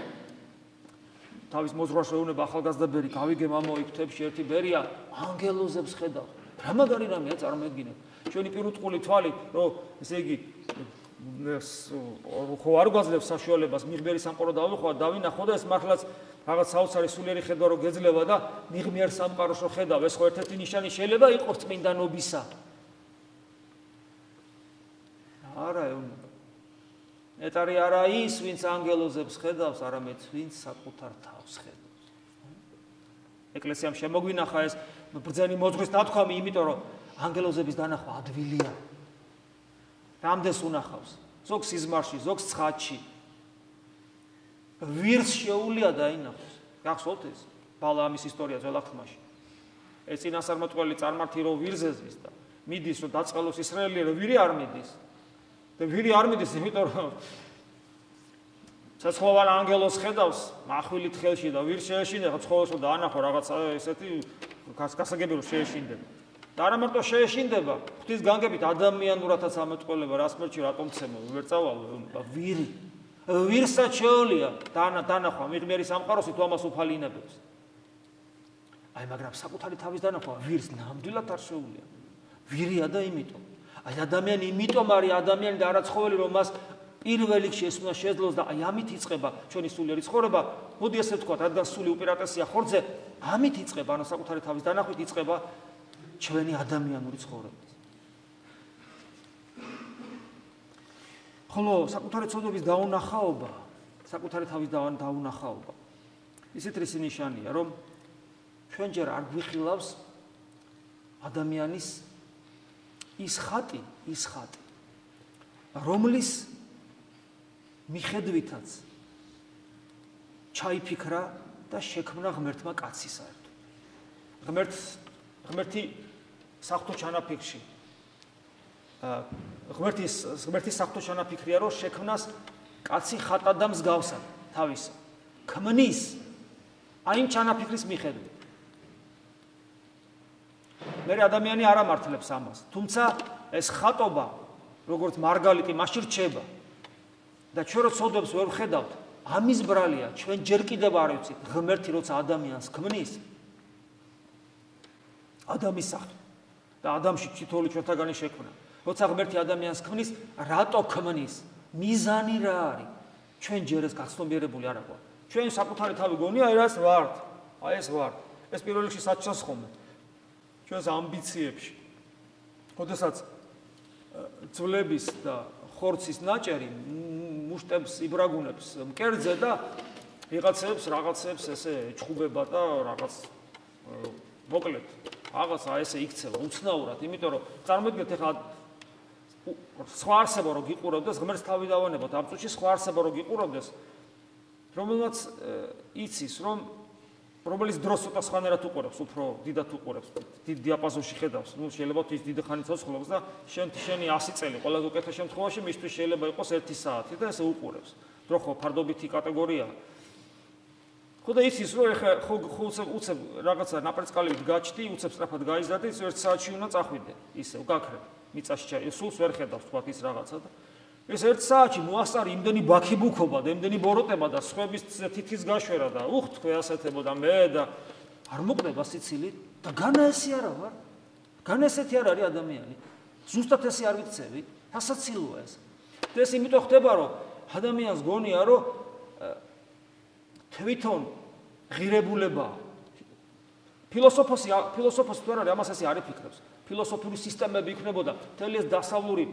თავის მოძრაოს ეუნება ახალგაზრდაბერი გავიგე მამო იქ თებში ერთი ბერია ანგელოზებს ხედავ. რა მაგარი რამეა წარმოედგინე. ჩვენი პირუტყული თვალი რომ ესე იგი ხო არ გვაძლევს საშუალებას მიღმერი სამყარო დავიხვა დავინახო და ეს მართლაც რაღაც საოცარი სულიერი ხედვა რო გეძლება და მიღმიერ სამყაროს რო ხედავ. ეს ხო ერთ-ერთი ნიშანი შეიძლება იყოს წმინდანობისა არა ეუნება ეტარი არა ის ვინც ანგელოზებს ხედავს არამედ ვინც საკუთარ თავს ხედავს. ეკლესიამ შემოგვინახა ეს ბრძენი მოძღვის ნათქვამი იმიტომ რომ ანგელოზების დანახვა ადვილია რამდენს უნახავს ზოგ სიზმარში ზოგ ცხადში ვირს შეუულია დაინახოს. გახსოვთ ეს? ბალაამის ისტორია ძველახთმაში. ეს წინასწარმეტყველი წარმართი რო ვირზეზის და მიდის რომ დაწყალოს ისრაელი რო ვირი არ მიდის. და ვირი არ მიდის, იმიტომ რომ ცხოველ ანგელოს ხედავს מחვილით ხელში და ვირ შეეშინდა, ცხოველს რომ დაანახო რაღაც ესეთი გასაგები რომ შეეშინდება. და არა მარტო შეეშინდება, ღვთის განგებით ადამიანურათაც ამეტყველება, რას მერჩი რატომ ცემო, ვერ წავალ ვირი. ვირსაც შეოლია დანა დანახვა მიღმერი სამყაროსი თუ ამას უფალინებებს. აი მაგრამ საკუთარი თავის დანახვა ვირს ნამდვილად არ შეუულია ვირია და იმიტომ. აი ადამიანი იმიტომ არის ადამიანი და არა ცხოველი რომ მას პირველ რიგში ეს უნდა შეძლოს და აი ამით იწება ჩვენი სულიერი ცხოვრება. მოდი ასე ვთქვა რადგან სული უპირატესია ხორცზე ამით იწება ანუ საკუთარი თავის დანახვით იწება ჩვენი ადამიანური ცხოვრება ხოლო საკუთარი ცოდვების დაუნახაობა, საკუთარი თავის დაუნახაობა. ისეთ რისი ნიშანია, რომ ჩვენ ჯერ არ გვიხილავს ადამიანის ის ხატი, ის ხატი, რომლის მიხედვითაც ჩაიფიქრა და შექმნა ღმერთმა კაცი საერთოდ. ღმერთ ღმერთი საფრთხო ჩანაფიქრში. ღმერთის ღმერთის საფრთხო ჩანაფიქრია რომ შექმნას კაცი ხატა და მსგავსად თავის ქმნის აი ჩანაფიქრის მიხედვით. მე ადამიანი არ ამართლებს ამას თუმცა ეს ხატობა როგორც მარგალიტი მასში რჩება. და ჩვენ რო ცოდებს ვერ ხედავთ ამის ბრალია ჩვენ ჯერ კიდევ არ ვიცით ღმერთი როცა ადამიანს ქმნის. ადამიანის სახით და ადამიანში თითოეული ჩვენთაგანი შექმნა როცა ღმერთი ადამიანს ქმნის, რატო ქმნის? მიზანი რა არის? ჩვენ ჯერ ეს გაცნობიერებული არ აყვა. ჩვენ საკუთარი თავი გონია, აი რას ვართ? აი ეს ვართ. ეს პირველ რიგში საჩოს ხომ. ჩვენს ამბიციებში. ოდესაც ძვლების და ხორცის ნაჭერი მუშტებს იბრაგუნებს მკერდზე და ვიღაცებს რაღაცებს ესე ჩხუბება და რაღაც მოკლედ რაღაცა ესე იქცევა უცნაურად, იმიტომ რომ წარმოიდგინეთ ახლა სხვა არსება რო გიყურებდეს, ღმერთს თავი დავანებოთ, ამ წუთში სხვა არსება რო გიყურებდეს, რომელმაც იცის, რომ რომელიც დროს ცოტა სხვანაირად უყურებს, უფრო დიდად უყურებს, დიდ დიაპაზონში ხედავს. ნუ შეიძლება ის დიდი ხანი ცოცხლობს და შენ შენი 100 წელი ყველაზე უკეთეს შემთხვევაში მისთვის შეიძლება იყოს 1 საათი და ესე უყურებს. დრო ხო ფარდობითი კატეგორიაა. ხო და იცის რომ ეხა ხო ხო უცებ რაღაცა ნაპრეწკალივით გაჩდი, უცებ სწრაფად გაიზარდე, ის 1 საათში უნდა წახვიდე. ისე უკაქრე. მიწაში ჩაი, სულს ვერ ხედავს თქვა ის რაღაცა და ეს 1 საათში მოასწარი იმდენი ბაქიბუქობა და იმდენი ბოროტება და სხვების თითის გაშვერა და უხ თქვი ასეთებო და მე და არ მოკდება სიცილი და განა ესე არა ვარ განა ესეთი არ არის ადამიანი ზუსტად ესე არ ვიცევი ასაცილოა ეს და ეს იმიტომ ხდება რომ ადამიანს გონია რომ თვითონ ღირებულება ფილოსოფოსი ფილოსოფოსი თუ არ არის ამას ასე არ იფიქრებს ფილოსოფიური სისტემები იქნებოდა თელი ეს დასავლური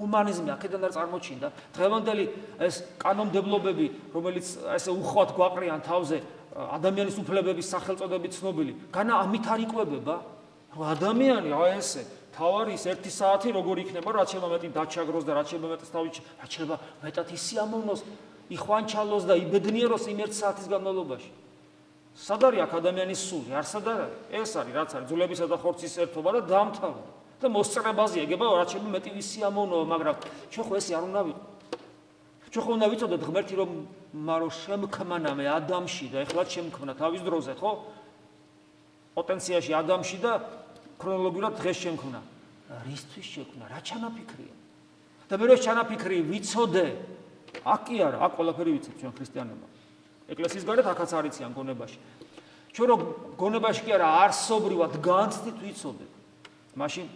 ჰუმანიზმი აქედან არ წარმოჩინდა. დღევანდელი ეს კანონმდებლობები, რომელიც ესე უხვად გვაყრიან თავზე ადამიანის უფლებების სახელწოდებით ცნობილი, განა ამით არ იკვებება? ადამიანი აი ესე თავარის 1 საათი როგორ იქნება, რაც შეიძლება მეტი დაჩაგროს და რაც შეიძლება მეტი თავი, რაც შეიძლება მეტად ისიამოვნოს, იხვანჩალოს და იბედნიეროს იმ 1 საათის განმავლობაში. სად არის აქ ადამიანის სული? არ სად არის? ეს არის რაც არის ძულებისა და ხორცის ერთობა და დამთავრდა. და მოსწრებაზე ეგება რაც შემო მეტი ვისიამოვნო მაგრამ ჩვენ ხო ესე არ უნდა ვიყო ჩვენ ხო უნდა ვიცოდეთ ღმერთი რომ მარო შემქმნა მე ადამიანში და ეხლა შემქმნა თავის დროზე ხო პოტენციაში ადამიანში და ქრონოლოგიურად დღეს შემქმნა რისთვის შექმნა რა ჩანაფიქრია და მე რო ჩანაფიქრი ვიცოდე აქ კი არა აქ ყველაფერი ვიცით ჩვენ ქრისტიანებმა ეკლესიის გარეთ აქაც არიციან გონებაში ჩვენ რო გონებაში კი არა არსობრივად განცდით ვიცოდე მაშინ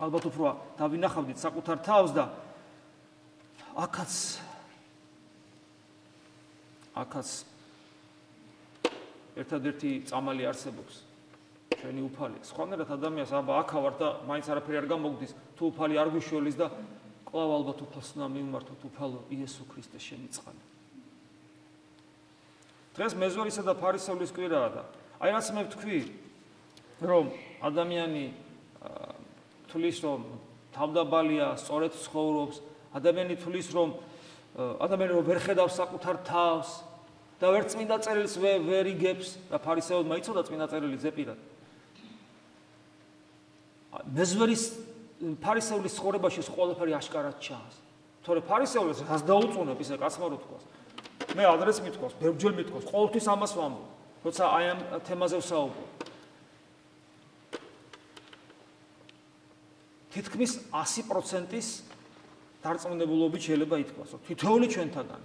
ალბათ უფრო დავინახავდით საკუთარ თავს და აქაც აქაც ერთადერთი წამალი არსებობს ჩვენი უფალი. სხვანაირად ადამიანს აბა აქა ვარ და მაინც არაფერი არ გამოგდის, თუ უფალი არ გვიშველის და კვლავ ალბათ უფალს უნდა მიმართოთ უფალო იესო ქრისტე შენი წყალი. დღეს მეზვარისა და ფარისევლის კვირაა და აი რაც მე ვთქვი რომ ადამიანი თulis რომ თავდაბალია, სწორედ ცხოვრობს, ადამიანი თulis რომ ადამიანი რომ ვერ ხედავს საკუთარ თავს და ვერ წმინდა წერილს ვერ იგებს და ფარისეულმა იცოდა წმინდა წერილი ზეპირად. მეზვერის ფარისეულის ცხოვრებაში ეს ყველაფერი აშკარად ჩანს. თორე ფარისეულს რას დაუწუნებ ისე კაცმა რო თქვას. მე ადრეს მithქოს, ბევრჯერ მithქოს, ყოველთვის ამას ვამბობ. როცა აი ამ თემაზე ვსაუბრობ. თითქმის 100%-ის დარწმუნებულობით შეიძლება ითქვას, რომ თითოეული ჩვენთაგან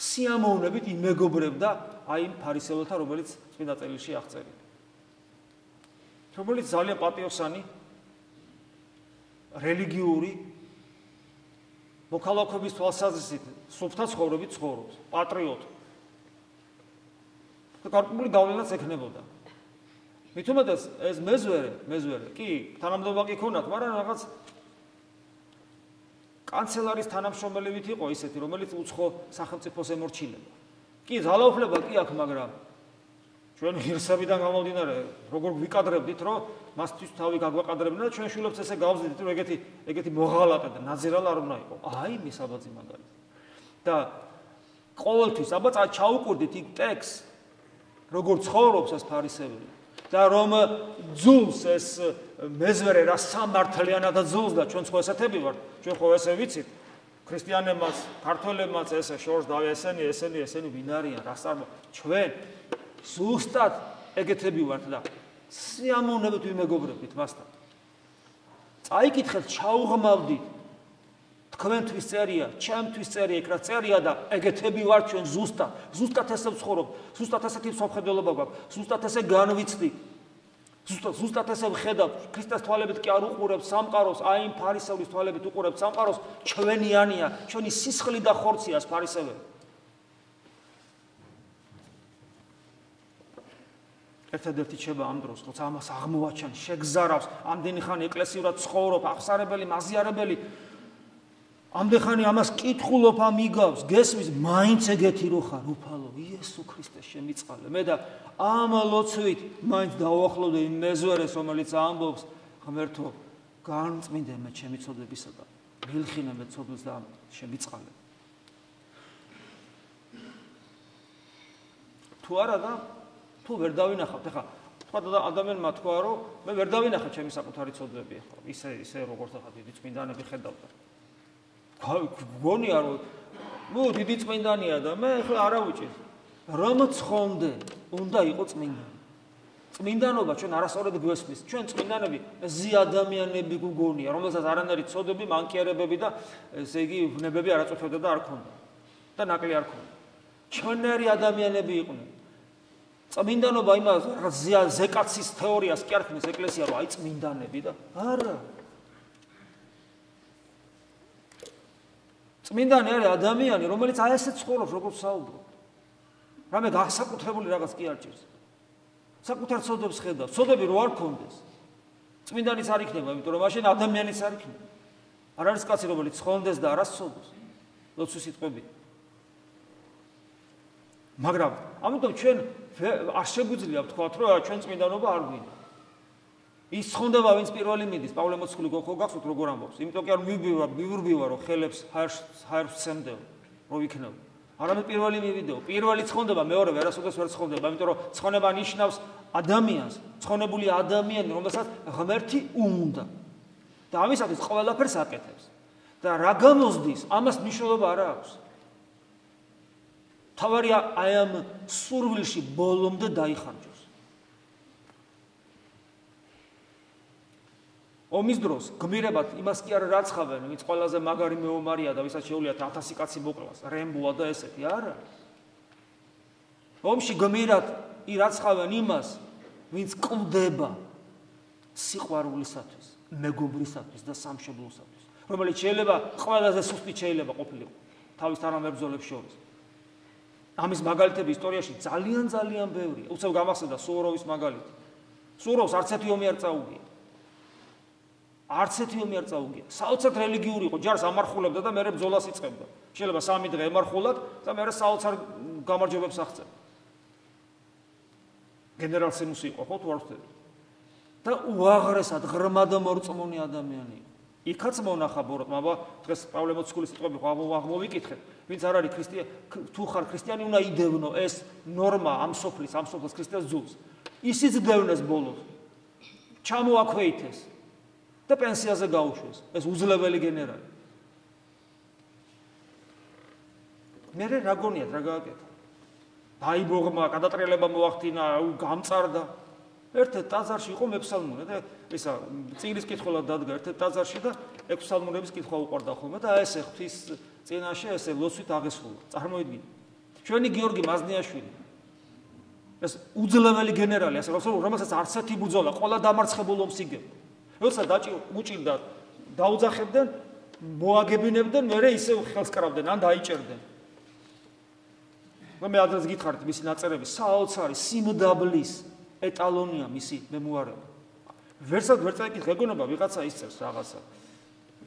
სიამოვნებით იმეგობრებდა აი იმ ფარისეველთა, რომელიც წმინდა წერილში აღწერილი. რომელიც ძალიან პატიოსანი რელიგიური მოქალაქობის თვალსაზრისით სუფთა ცხოვრობით ცხოვრობს, პატრიოტი. და გარკვეული გავლენაც ექნებოდა. მithumedas ეს მეზვერე, მეზვერე, კი, თანამდებობა კი ქონათ, მაგრამ რაღაც კანცელარის თანამშრომელივით იყო ისეთი, რომელიც უცხო სახელმწიფოს ემორჩილება. კი, ძალაუფლება კი აქვს, მაგრამ ჩვენ ღირსებიდან გამომდინარე, როგორ ვიკადრებდით, რომ მასთვის თავი გაგვაყადრებდნენ და ჩვენ შულებს ესე გავზდით, რომ ეგეთი ეგეთი მოღალატე და ნაძერალ არ უნდა იყო. აი, მისაბაძი მაგალითად. და ყოველთვის აბა ჩაუკვირდით იქ ტექსტს, როგორ ცხოვრობს ეს ფარისეველი. და რომ ძულს ეს მეზვერე რა სამართლიანად ძულს და ჩვენ ხო ესეთები ვართ ჩვენ ხო ესე ვიცით ქრისტიანებმაც ქართველებმაც ესე შორს და ესენი ესენი ესენი ვინ არიან რა წარმო ჩვენ ზუსტად ეგეთები ვართ და სიამოვნებით ვიმეგობრებით მასთან. წაიკითხეთ ჩაუღმავდით. თქვენთვის წერია, ჩემთვის წერია, იქ რა წერია და ეგეთები ვარ ჩვენ ზუსტად, ზუსტად ესე ვცხოვრობ, ზუსტად ესეთი მსოფლმხედველობა გვაქვს, ზუსტად ესე განვიცდი. ზუსტად ზუსტად ესე ვხედავ, ქრისტეს თვალებით კი არ უყურებ სამყაროს, აი იმ ფარისევლის თვალებით უყურებ სამყაროს, ჩვენიანია, ჩვენი სისხლი და ხორცია ეს ერთადერთი ჩება ამ დროს, როცა ამას აღმოაჩენ, შეგზარავს, ამდენი ხანი ეკლესიურად ცხოვრობ, აღსარებელი, მაზიარებელი, ამდეხანი ამას კითხულობ ამიგავს გესმის მაინც ეგეთი რო ხარ უფალო იესო ქრისტე შემიწყალე. მე და ამ ლოცვით მაინც დაუახლოვდე იმ მეზვერეს რომელიც ამბობს ღმერთო განწმინდე მე ჩემი წოდებისა და მილხინე მე წოდებს და შემიწყალე. თუ არა და თუ ვერ დავინახავთ, ახლა თქვა ადამიანმა თქვა, რომ მე ვერ დავინახე ჩემი საკუთარი ცოდვები ახლა, ისე ისე როგორც ახლა დიდი წმინდანები ხედავდა. გონია რომ ნუ დიდი წმინდანია და მე ახლა არა ვიჭირ. რომ ცხონდე, უნდა იყო წმინდანი. წმინდანობა ჩვენ არასწორად გვესმის. ჩვენ წმინდანები ზე ადამიანები გგონია, რომელსაც არანაირი ცოდები, მანკიერებები და ესე იგი ვნებები არ აწუხებდა და არ ქონდა. და ნაკლი არ ქონდა. ჩვენერი ადამიანები იყვნენ. წმინდანობა იმას ზეკაცის თეორიას კი არ ქნის ეკლესია რომ აი წმინდანები და არა. წმინდანი არის ადამიანი, რომელიც აი ესე ცხოვრობს, როგორც საუბრობ. რამე გასაკუთრებული რაღაც კი არ ჭირს. საკუთარ ცოდებს ხედავს. ცოდები რო არ ქონდეს. წმინდანიც არ იქნება, იმიტომ რომ მაშინ ადამიანიც არ იქნება. არ არის კაცი, რომელიც ხონდეს და არას ცოდოს. ლოცვის სიტყვები. მაგრამ ამიტომ ჩვენ არ შეგვიძლია ვთქვათ, რომ ჩვენ წმინდანობა არ გვინდა. ის ხონდება, ვინც პირველი მიდის, პავლე მოციქული გოხო გახსოვთ როგორ ამბობს. იმიტომ კი არ მივიბივა, მივურბივა, რომ ხელებს ჰაერს ჰაერს ცემდე, რო ვიქნებ. არამედ პირველი მივიდეო, პირველი ცხონდება, მეორე ვერასოდეს ვერ ცხონდება, იმიტომ რომ ცხონება ნიშნავს ადამიანს, ცხონებული ადამიანი, რომელსაც ღმერთი უნდა. და ამისათვის ყველაფერს აკეთებს. და რა გამოსდის, ამას მნიშვნელობა არ აქვს. თავარია აი ამ სურვილში ბოლომდე დაიხარჯოს. ომის დროს გმირებად იმას კი არ რაცხავენ, ვინც ყველაზე მაგარი მეომარია და ვისაც შეუძლიათ 1000 კაცი მოკლას, რემბოა და ესეთი, არა. ომში გმირად ირაცხავენ იმას, ვინც კვდება სიყვარულისათვის, მეგობრისათვის და სამშობლოსათვის, რომელიც შეიძლება ყველაზე სუსტი შეიძლება ყოფილიყო თავის თანამებრძოლებს შორის. ამის მაგალითები ისტორიაში ძალიან ძალიან ბევრია. უცებ გამახსენდა სუვოროვის მაგალითი. სუვოროვს არც ერთი ომი არ წაუგია. არც ერთი ომი არ წაუგია. საოცრად რელიგიური იყო, ჯარს ამარხულებდა და მეორე ბრძოლას იწყებდა. შეიძლება სამი დღე ემარხულად და მეორე საოცარ გამარჯვებებს აღწევდა. გენერალ სენუსი იყო, ხო თუ არ ვთქვი? და უაღრესად ღრმა და მორწმუნე ადამიანი იყო. იქაც მონახა ბოროტ, მაგრამ დღეს პავლე მოციქულის სიტყვები ხო აღმოვიკითხე, ვინც არ არის ქრისტიანი, თუ ხარ ქრისტიანი, უნდა იდევნო ეს ნორმა ამ სოფლის, ამ სოფლის ქრისტეს ძულს. ისიც დევნეს ბოლოს. ჩამოაქვეითეს და პენსიაზე გაუშვეს. ეს უძლებელი გენერალი. მე რა გონიათ, რა გააკეთა? დაიბოღმა, გადატრიალება მოახდინა, გამწარდა. ერთ-ერთ ტაძარში იყო მეფსალმუნე და ისა წიგნის კითხულად დადგა ერთ-ერთ ტაძარში და ექვს სალმუნების კითხვა უყარდა ხოლმე და ესე ღვთის წინაშე ესე ლოცვით აღესრულა. წარმოიდგინე. ჩვენი გიორგი მაზნიაშვილი ეს უძლეველი გენერალი, ასე რომელსაც არც ერთი ბუძოლა, ყველა დამარცხებულ ომს იგებდა. როცა დაჭი უჭირდა დაუძახებდნენ, მოაგებინებდნენ, მერე ისე ხელს კრავდნენ, ან დაიჭერდნენ. მე ადრეს გითხარით მისი ნაწერები საოცარი სიმდაბლის ეტალონია მისი მემუარები. ვერსად ვერ წაიკითხე გეგონება ვიღაცა ისწერს რაღაცა.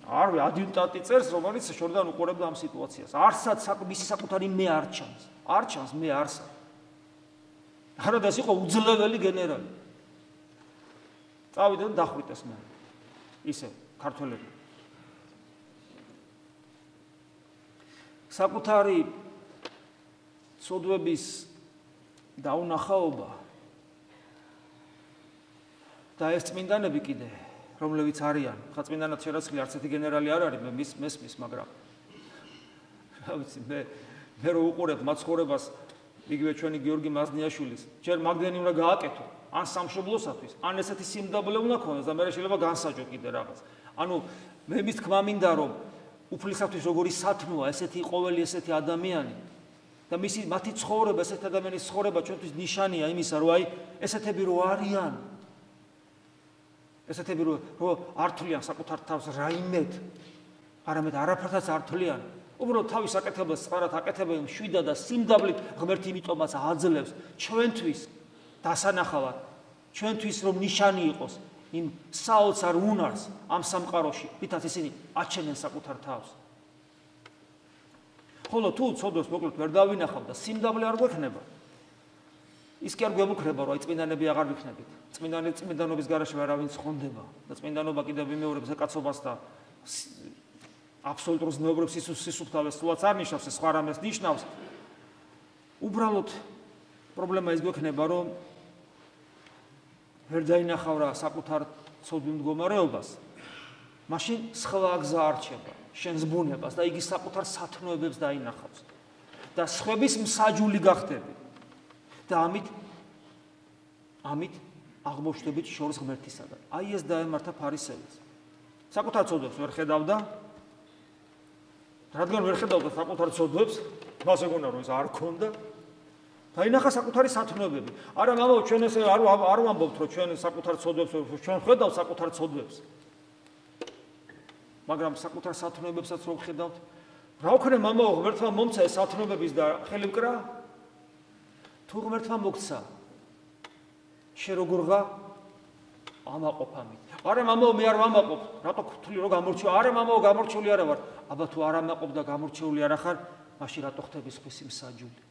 არ ვი ადიუტანტი წერს, რომელიც შორდან უყურებდა ამ სიტუაციას. არსად მისი საკუთარი მე არ ჩანს. არ ჩანს მე არსად. არადეს იყო უძლეველი გენერალი. წავიდა და დახვიტეს მე. ისე ქართველები. საკუთარი სოდვების დაუნახაობა და ეს წმინდანები კიდე რომლებიც არიან. ხა წმინდანად შერაცხილი არც ერთი გენერალი არ არის მე მის მესმის მაგრამ რა ვიცი მე მე რო უყურებ მაცხოვრებას იგივე ჩვენი გიორგი მაზნიაშვილის ჯერ მაგდენი უნდა გააკეთო ან სამშობლოსათვის ან ესეთი სიმდაბლე უნდა ქონდეს და მე შეიძლება განსაჯო კიდე რაღაც. ანუ მე მის თქმა მინდა რომ უფლისათვის როგორი სათნოა ესეთი ყოველი ესეთი ადამიანი და მისი მათი ცხოვრება ესეთი ადამიანის ცხოვრება ჩვენთვის ნიშანია იმისა რომ აი ესეთები რო არიან ესეთები რო რო ართლიან საკუთარ თავს რაიმედ. არამედ არაფერსაც ართლიან. უბრალოდ თავის აკეთებელს სწორად აკეთებენ შვიდა და სიმდაბლით ღმერთი იმიტომაც აძლევს. ჩვენთვის დასანახავად ჩვენთვის რომ ნიშანი იყოს იმ საოცარ უნარს ამ სამყაროში ვითაც ისინი აჩენენ საკუთარ თავს. ხოლო თუ ცოდოს მოკლედ ვერ დავინახავ და სიმდაბლე არ გვექნება ის კი არ გვემუქრება რომ აი წმინდანები აღარ ვიქნებით. წმინდანი წმინდანობის garaში ვერავინ ცხონდება და წმინდანობა კიდევ ვიმეორებს ეკაცობას და აბსოლუტურ ზნეობებს ისუს სისუფთავეს სულაც არ ნიშნავს, სხვა რამეს ნიშნავს. უბრალოდ პრობლემა ის გვექნება, რომ ვერ დაინახავ რა საკუთარ ცოდვილ მდგომარეობას, მაშინ სხვა გზა არჩება შენს ბუნებას და იგი საკუთარ სათნოებებს დაინახავს. და სხვების მსაჯული გახდები. და ამით ამით აღმოჩნდებით შორს ღმერთისაგან. აი ეს დაემართა ფარისეველს. საკუთარ ცოდვებს ვერ ხედავდა. რადგან ვერ ხედავდა საკუთარ ცოდვებს, მას ეგონა რომ ეს არ ქონდა. დაინახა საკუთარი სათნოებები. არა მამაო, ჩვენ ესე არ არ ვამბობთ, რომ ჩვენ საკუთარ ცოდვებს ჩვენ ხედავთ საკუთარ ცოდვებს. მაგრამ საკუთარ სათნოებებსაც რო ხედავთ, რა ვქნა მამაო, ღმერთმა მომცა ეს სათნოებების და ხელი მკრა? თუ ღმერთმა მოგცა, შე როგორღა ამაყოფამით. არა მამაო, მე არ ვამაყოფ. რატო ქთული რო გამორჩიო? არა მამაო, გამორჩეული არა ვარ. აბა თუ არ ამაყოფ და გამორჩეული არა ხარ, მაშინ რატო ხდები სხვის მსაჯული?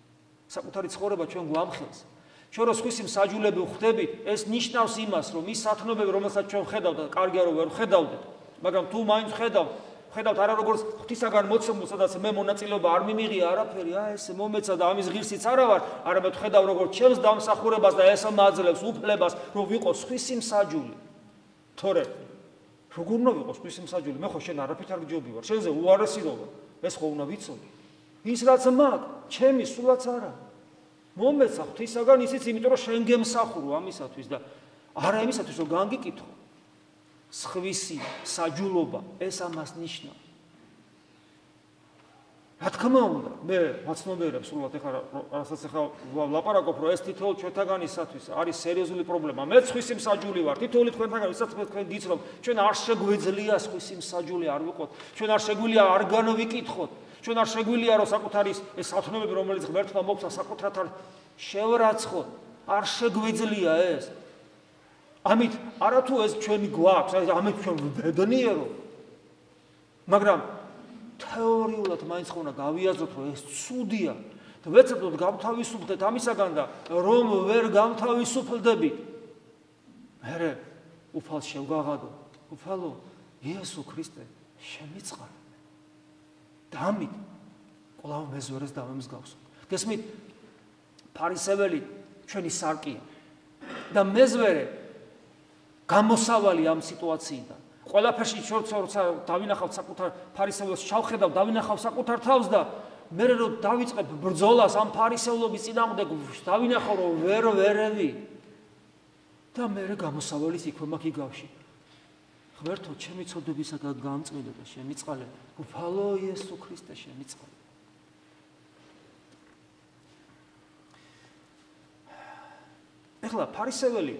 საკუთარი ცხოვრება ჩვენ გვამხელს. ჩვენ რო სხვის მსაჯულები ვხდებით, ეს ნიშნავს იმას, რომ ის სათნოებები, რომელსაც ჩვენ ხედავთ და კარგია რომ ვერ ხედავდეთ, მაგრამ თუ მაინც ხედავთ, ხედავთ არა როგორც ღვთისაგან მოცემულ, სადაც მე მონაწილეობა არ მიმიღია არაფერი, აა ეს მომეცა და ამის ღირსიც არა ვარ, არამედ ხედავ როგორც ჩემს დამსახურებას და ეს მაძლევს უფლებას, რომ ვიყოს ხვის სიმსაჯული. თორე როგორ უნდა ვიყოს ხვის სიმსაჯული? მე ხო შენ არაფერთ არ გჯობი ვარ. შენზე უარესი რო ვარ. ეს ხო უნდა ვიცოდე. ის რაც მაგ, ჩემი სულაც არა. მომეცა ღვთისაგან ისიც, იმიტომ რომ შენ გემსახურო ამისათვის და არა იმისათვის რომ განგიკითხო. სხვისი საჯულობა ეს ამას ნიშნავს. რა თქმა უნდა, მე მაცნობიერებს სულად ეხლა რასაც ეხლა ლაპარაკობ, რომ ეს თითოეულ ჩვენთაგანისათვის არის სერიოზული პრობლემა. მე სხვისი მსაჯული ვარ, თითოეული თქვენთაგან, ვისაც თქვენ გიცნობ, ჩვენ არ შეგვეძლია სხვისი მსაჯული არ ვიყოთ, ჩვენ არ შეგვიძლია არ განვიკითხოთ, ჩვენ არ შეგვიძლია რომ საკუთარი ეს სათნოები, რომელიც ღმერთმა მოგვცა საკუთრად არ შევრაცხოთ, არ შეგვიძლია ეს. ამით არათუ ეს ჩვენი გვაქვს, ამით ჩვენ ვბედნიერო. მაგრამ თეორიულად მაინც ხო უნდა გავიაზროთ, რომ ეს ცუდია. და ვეცადოთ გავთავისუფლდეთ ამისაგან და რომ ვერ გავთავისუფლდებით. მერე უფალს შევგაღადო. უფალო, იესო ქრისტე, შემიწყალე. და ამით ყლავ მეზორეს დავემსგავსო. გესმით? ფარისეველი ჩვენი სარკია. და მეზვერე გამოსავალი ამ სიტუაციიდან. ყველაფერში შორცორცა დავინახავ საკუთარ ფარისევლებს, ჩავხედავ, დავინახავ საკუთარ თავს და მე რო დავიწყებ ბრძოლას ამ ფარისევლობის წინააღმდეგ, დავინახავ რომ ვერ ვერევი. და მე რა გამოსავალის იქვე მაქვს იგავში. ღმერთო, ჩემი წოდებისაგან გამწმინდა და შემიწყალე. უფალო იესო ქრისტე შემიწყალე. ეხლა ფარისეველი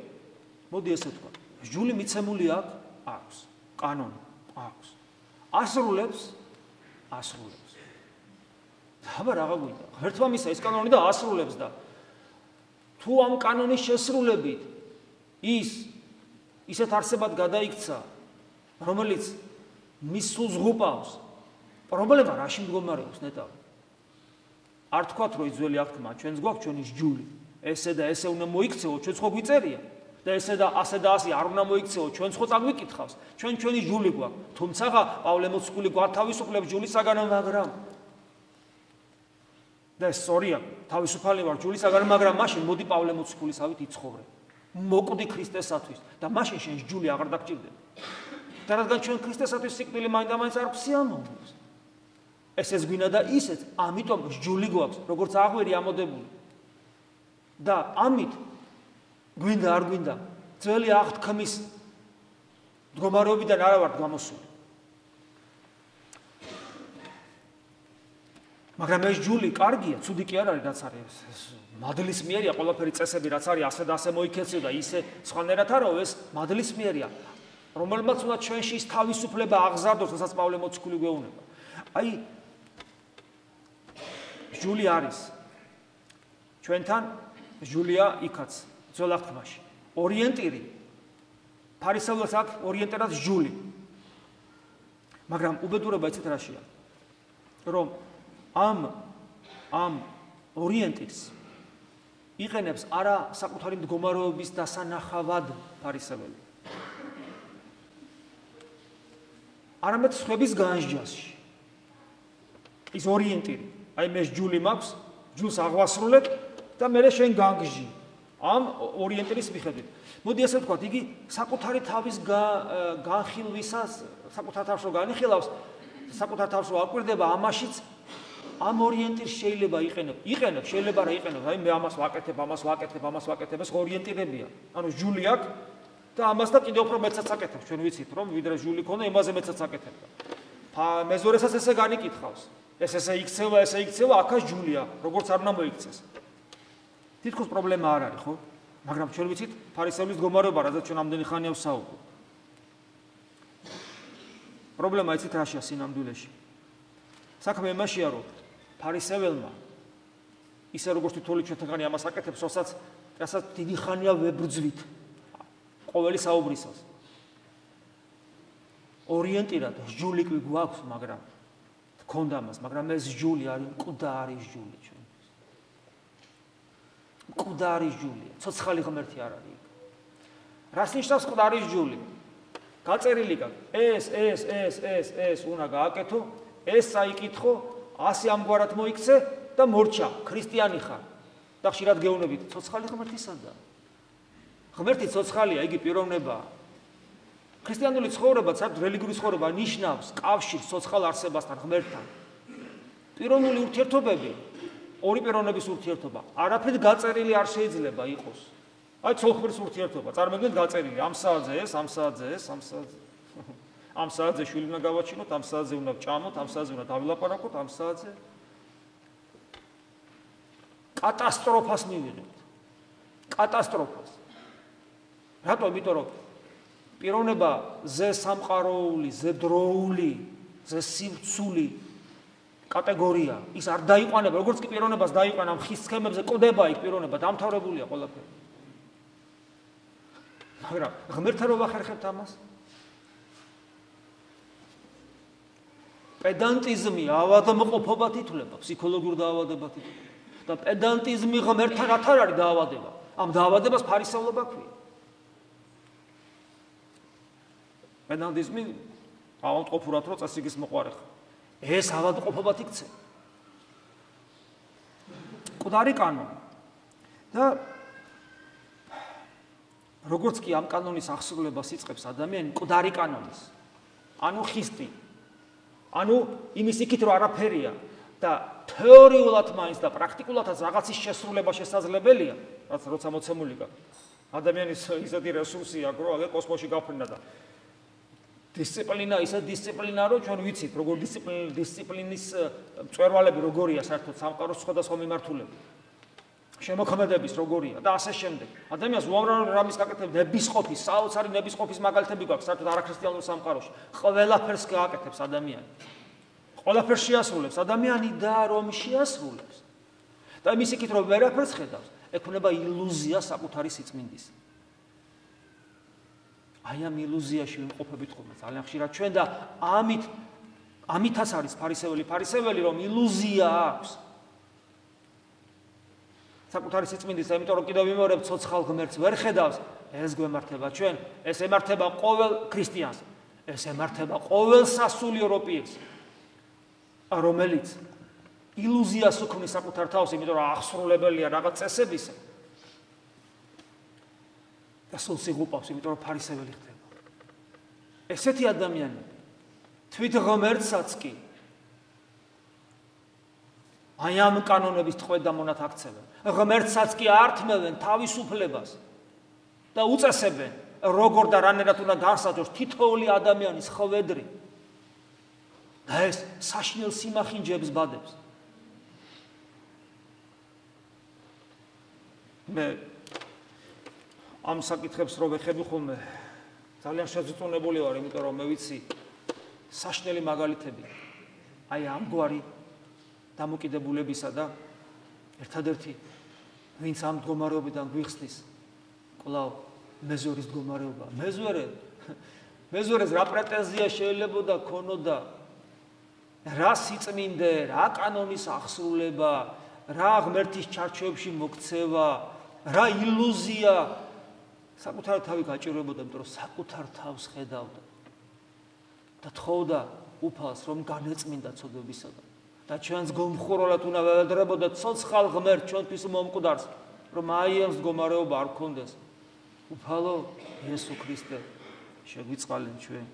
მოდი ესე თქვა. ჯული მიცემული აქვს? აქვს. კანონი აქვს. ასრულებს? ასრულებს. აბა რაღა გვინდა? ღერთვა მისა ეს კანონი და ასრულებს და თუ ამ კანონის შესრულებით ის ისეთ არსებად გადაიქცა, რომელიც მის სულს ღუპავს, პრობლემა რაში მდგომარეობს ნეტა? არ თქვათ რომ იძველი აღთქმა, ჩვენს გვაქვს ჩვენი ჯული. ესე და ესე უნდა მოიქცეო, ჩვენ ხო გვიწერია? და ესე და ასე და ასე არ უნდა მოიქცეო. ჩვენ ხო წაგვიკითხავს ჩვენ ჩვენი ჯული გვაქვს. თუმცა პავლე მოციქული გვათავისუფლებს ჯულისაგან მაგრამ და სწორია. თავისუფალი ვარ ჯულისაგან მაგრამ მაშინ მოდი პავლე მოციქულისავით იცხოვრე. მოკვდი ქრისტესათვის. და მაშინ შენ ჯული აღარ დაგჭირდება და რადგან ჩვენ ქრისტესათვის სიკვდილი მაინდა-მაინც არ ფსიამოვნებს ეს ეს გვინა და ისეთ ამიტომ ჯული გვაქვს როგორც აღვერი ამოდებული. და ამით გვინდა არ გვინდა. ძველი აღთქმის მდგომარეობიდან არა ვარ გამოსული. მაგრამ ეს ჯული კარგია ცუდი კი არ არის რაც არის ეს მადლის მიერია ყველაფერი წესები რაც არის ასე და ასე მოიქეცე და ისე სხვანაირად არო ეს მადლის მიერია. რომელმაც უნდა ჩვენში ის თავისუფლება აღზარდოს რასაც პავლე მოციქული გვეუბნება. აი ჯული არის. ჩვენთან ჯულია იქაც ძველ აღთქმაში. ორიენტირი ფარისევლებს აქვს ორიენტირად ჯული. მაგრამ უბედურება ეცეთ რაშია? რომ ამ ამ ორიენტირს იყენებს არა საკუთარი მდგომარეობის დასანახავად ფარისეველი. არამედ სხვების განსჯაში. ის ორიენტირი. აი მე ჯული მაქვს, ჯულს აღვასრულებ და მე შენ განგჟი ამ ორიენტირის მიხედვით. მოდი ასე ვთქვა, იგი საკუთარი თავის განხილვისას, საკუთარ თავს რო განიხილავს, საკუთარ თავს რო აკვირდება, ამაშიც ამ ორიენტირს შეიძლება იყენებ. იყენებ, შეიძლება რა იყენებ, აი მე ამას ვაკეთებ, ამას ვაკეთებ, ამას ვაკეთებ, ეს ორიენტირებია. ანუ ჟული აქვს და ამას და კიდევ უფრო მეცაც აკეთებ, ჩვენ ვიცით, რომ ვიდრე ჟული ქონდა, იმაზე მეცაც აკეთებდა. მეზორესაც ესე განიკითხავს. ეს ესე იქცევა, ესე იქცევა, აქაც ჟულია, როგორც არ უნდა მოიქცეს. თითქოს პრობლემა არ არის, ხო? მაგრამ ჩვენ ვიცით, ფარისევლის მდგომარეობა, რადგან ჩვენ ამდენი ხანია ვსაუბრობ. პრობლემა იცით რაშია სინამდვილეში? საქმე იმაშია, რომ ფარისეველმა ისე როგორც თითოეული ჩვენთანი ამას აკეთებს, რასაც რასაც დიდი ხანია ვებრძვით. ყოველი საუბრისას. ორიენტირად ჟულიკვი გვაქვს, მაგრამ გქონდა მას, მაგრამ ეს ჟული არის მკვდარი ჟული ჩვენ. მკვდარი ჟული, ცოცხალი ღმერთი არ არის. რას ნიშნავს მკვდარი ჟული? გაწერილი გაქვს. ეს, ეს, ეს, ეს, ეს უნდა გააკეთო, ეს საიკითხო, ასე ამგვარად მოიქცე და მორჩა, ქრისტიანი ხარ. და ხშირად გეუბნებით, ცოცხალი ღმერთი სადაა? ღმერთი ცოცხალია, იგი პიროვნებაა. ქრისტიანული ცხოვრება, საერთოდ რელიგიური ცხოვრება ნიშნავს კავშირს ცოცხალ არსებასთან, ღმერთთან. პიროვნული ურთიერთობები, ორი პიროვნების ურთიერთობა, არაფერი გაწერილი არ შეიძლება იყოს. აი ცოცხლის ურთიერთობა, წარმოგიდგენთ გაწერილი, ამ საათზე ეს, ამ საათზე ეს, ამ საათზე. <laughs> ამ საათზე შვილი უნდა გავაჩინოთ, ამ საათზე უნდა ჭამოთ, ამ საათზე უნდა დავილაპარაკოთ, ამ საათზე კატასტროფას მივიღებთ. კატასტროფას. რატო? იმიტომ რომ პიროვნება ზე სამყაროული, ზე დროული, ზე სივცული კატეგორია. ის არ დაიყვანება, როგორც კი პიროვნებას დაიყვანა ხის სქემებზე, ყდება იქ პიროვნება, დამთავრებულია ყველაფერი. მაგრამ ღმერთთან რო ვახერხებთ ამას? პედანტიზმი ავადმყოფობათ ითვლება, ფსიქოლოგიურ დაავადებათ ითვლება. და პედანტიზმი ღმერთთან ათარ არის დაავადება. ამ დაავადებას ფარისევლობა ქვია. პედანტიზმი ავადმყოფურად რო წესრიგის მოყარე ხარ. ეს ავადმყოფობათ იქცე. ყდარი კანონი. და როგორც კი ამ კანონის აღსრულებას იწყებს ადამიანი ყდარი კანონის. ანუ ხისტი. ანუ იმის იქით რომ არაფერია და თეორიულად მაინც და პრაქტიკულადაც რაღაცის შესრულება შესაძლებელია, რაც როცა მოცემული გაქვს. ადამიანის ისეთი რესურსი აქვს, რომ აგერ კოსმოსში გაფრინდა და დისციპლინა ისე დისციპლინა რომ ჩვენ ვიცით როგორ დისციპლინის დისციპლინის მწვერვალები როგორია საერთოდ სამყაროს სხვადასხვა მიმართულებით შემოქმედების როგორია და ასე შემდეგ. ადამიანს უამრავ რამის გაკეთებს ნებისყოფის საოცარი ნებისყოფის მაგალითები გვაქვს საერთოდ არაქრისტიანულ სამყაროში. ყველაფერს გააკეთებს ადამიანი. ყველაფერს შეასრულებს. ადამიანი და რომ შეასრულებს. და იმის იქით რომ ვერაფერს ხედავს ექნება ილუზია საკუთარი სიწმინდის აი ამ ილუზიაში ვიმყოფებით ხოლმე. ძალიან ხშირად ჩვენ და ამით ამითაც არის ფარისეველი ფარისეველი რომ ილუზია აქვს. საკუთარი სიწმინდის ამიტომ რომ კიდევ ვიმეორებ ცოცხალ ღმერთს ვერ ხედავს. ეს გვემართება ჩვენ ეს ემართება ყოველ ქრისტიანს. ეს ემართება ყოველ სასულიერო ევროპიელს რომელიც ილუზიას უქმნის საკუთარ თავს იმიტომ რომ აღსრულებელია რაღაც წესებისა და სულ სიღუპავს, იმიტომ რომ ფარისეველი ხდება. ესეთი ადამიანები თვით ღმერთსაც კი აი ამ კანონების თყვედა მონათ აქცევენ. ღმერთსაც კი ართმევენ თავისუფლებას და უწესებენ როგორ და რანერად უნდა განსაჯოს თითოეული ადამიანის ხვედრი. და ეს საშინელ სიმახინჯებს ბადებს. მე ამ საკითხებს რო ვეხები ხოლმე ძალიან შეძწუნებული ვარ, იმიტომ რომ მე ვიცი საშნელი მაგალითები აი ამგვარი დამოკიდებულებისა და ერთადერთი ვინც ამ მდგომარეობიდან გვიხსნის კვლავ მეზორის მდგომარეობა. მეზორე მეზორეს რა პრეტენზია შეიძლებოდა ქონოდა? რა სიწმინდე, რა კანონის აღსრულება, რა ღმერთის ჩარჩოებში მოქცევა, რა ილუზია საკუთარ თავი გაჭირვებოდა, იმიტომ რომ საკუთარ თავს ხედავდა. და თხოვდა უფალს, რომ განეწმინდა ცოდვებისაგან. და ჩვენს გომხურულად უნდა ვეძრებოდა ცოცხალ ღმერთ ჩვენთვის მომკვდარს რომ აი ამ მდგომარეობა არ გქონდეს უფალო იესო ქრისტე შეგვიწყალენ ჩვენ.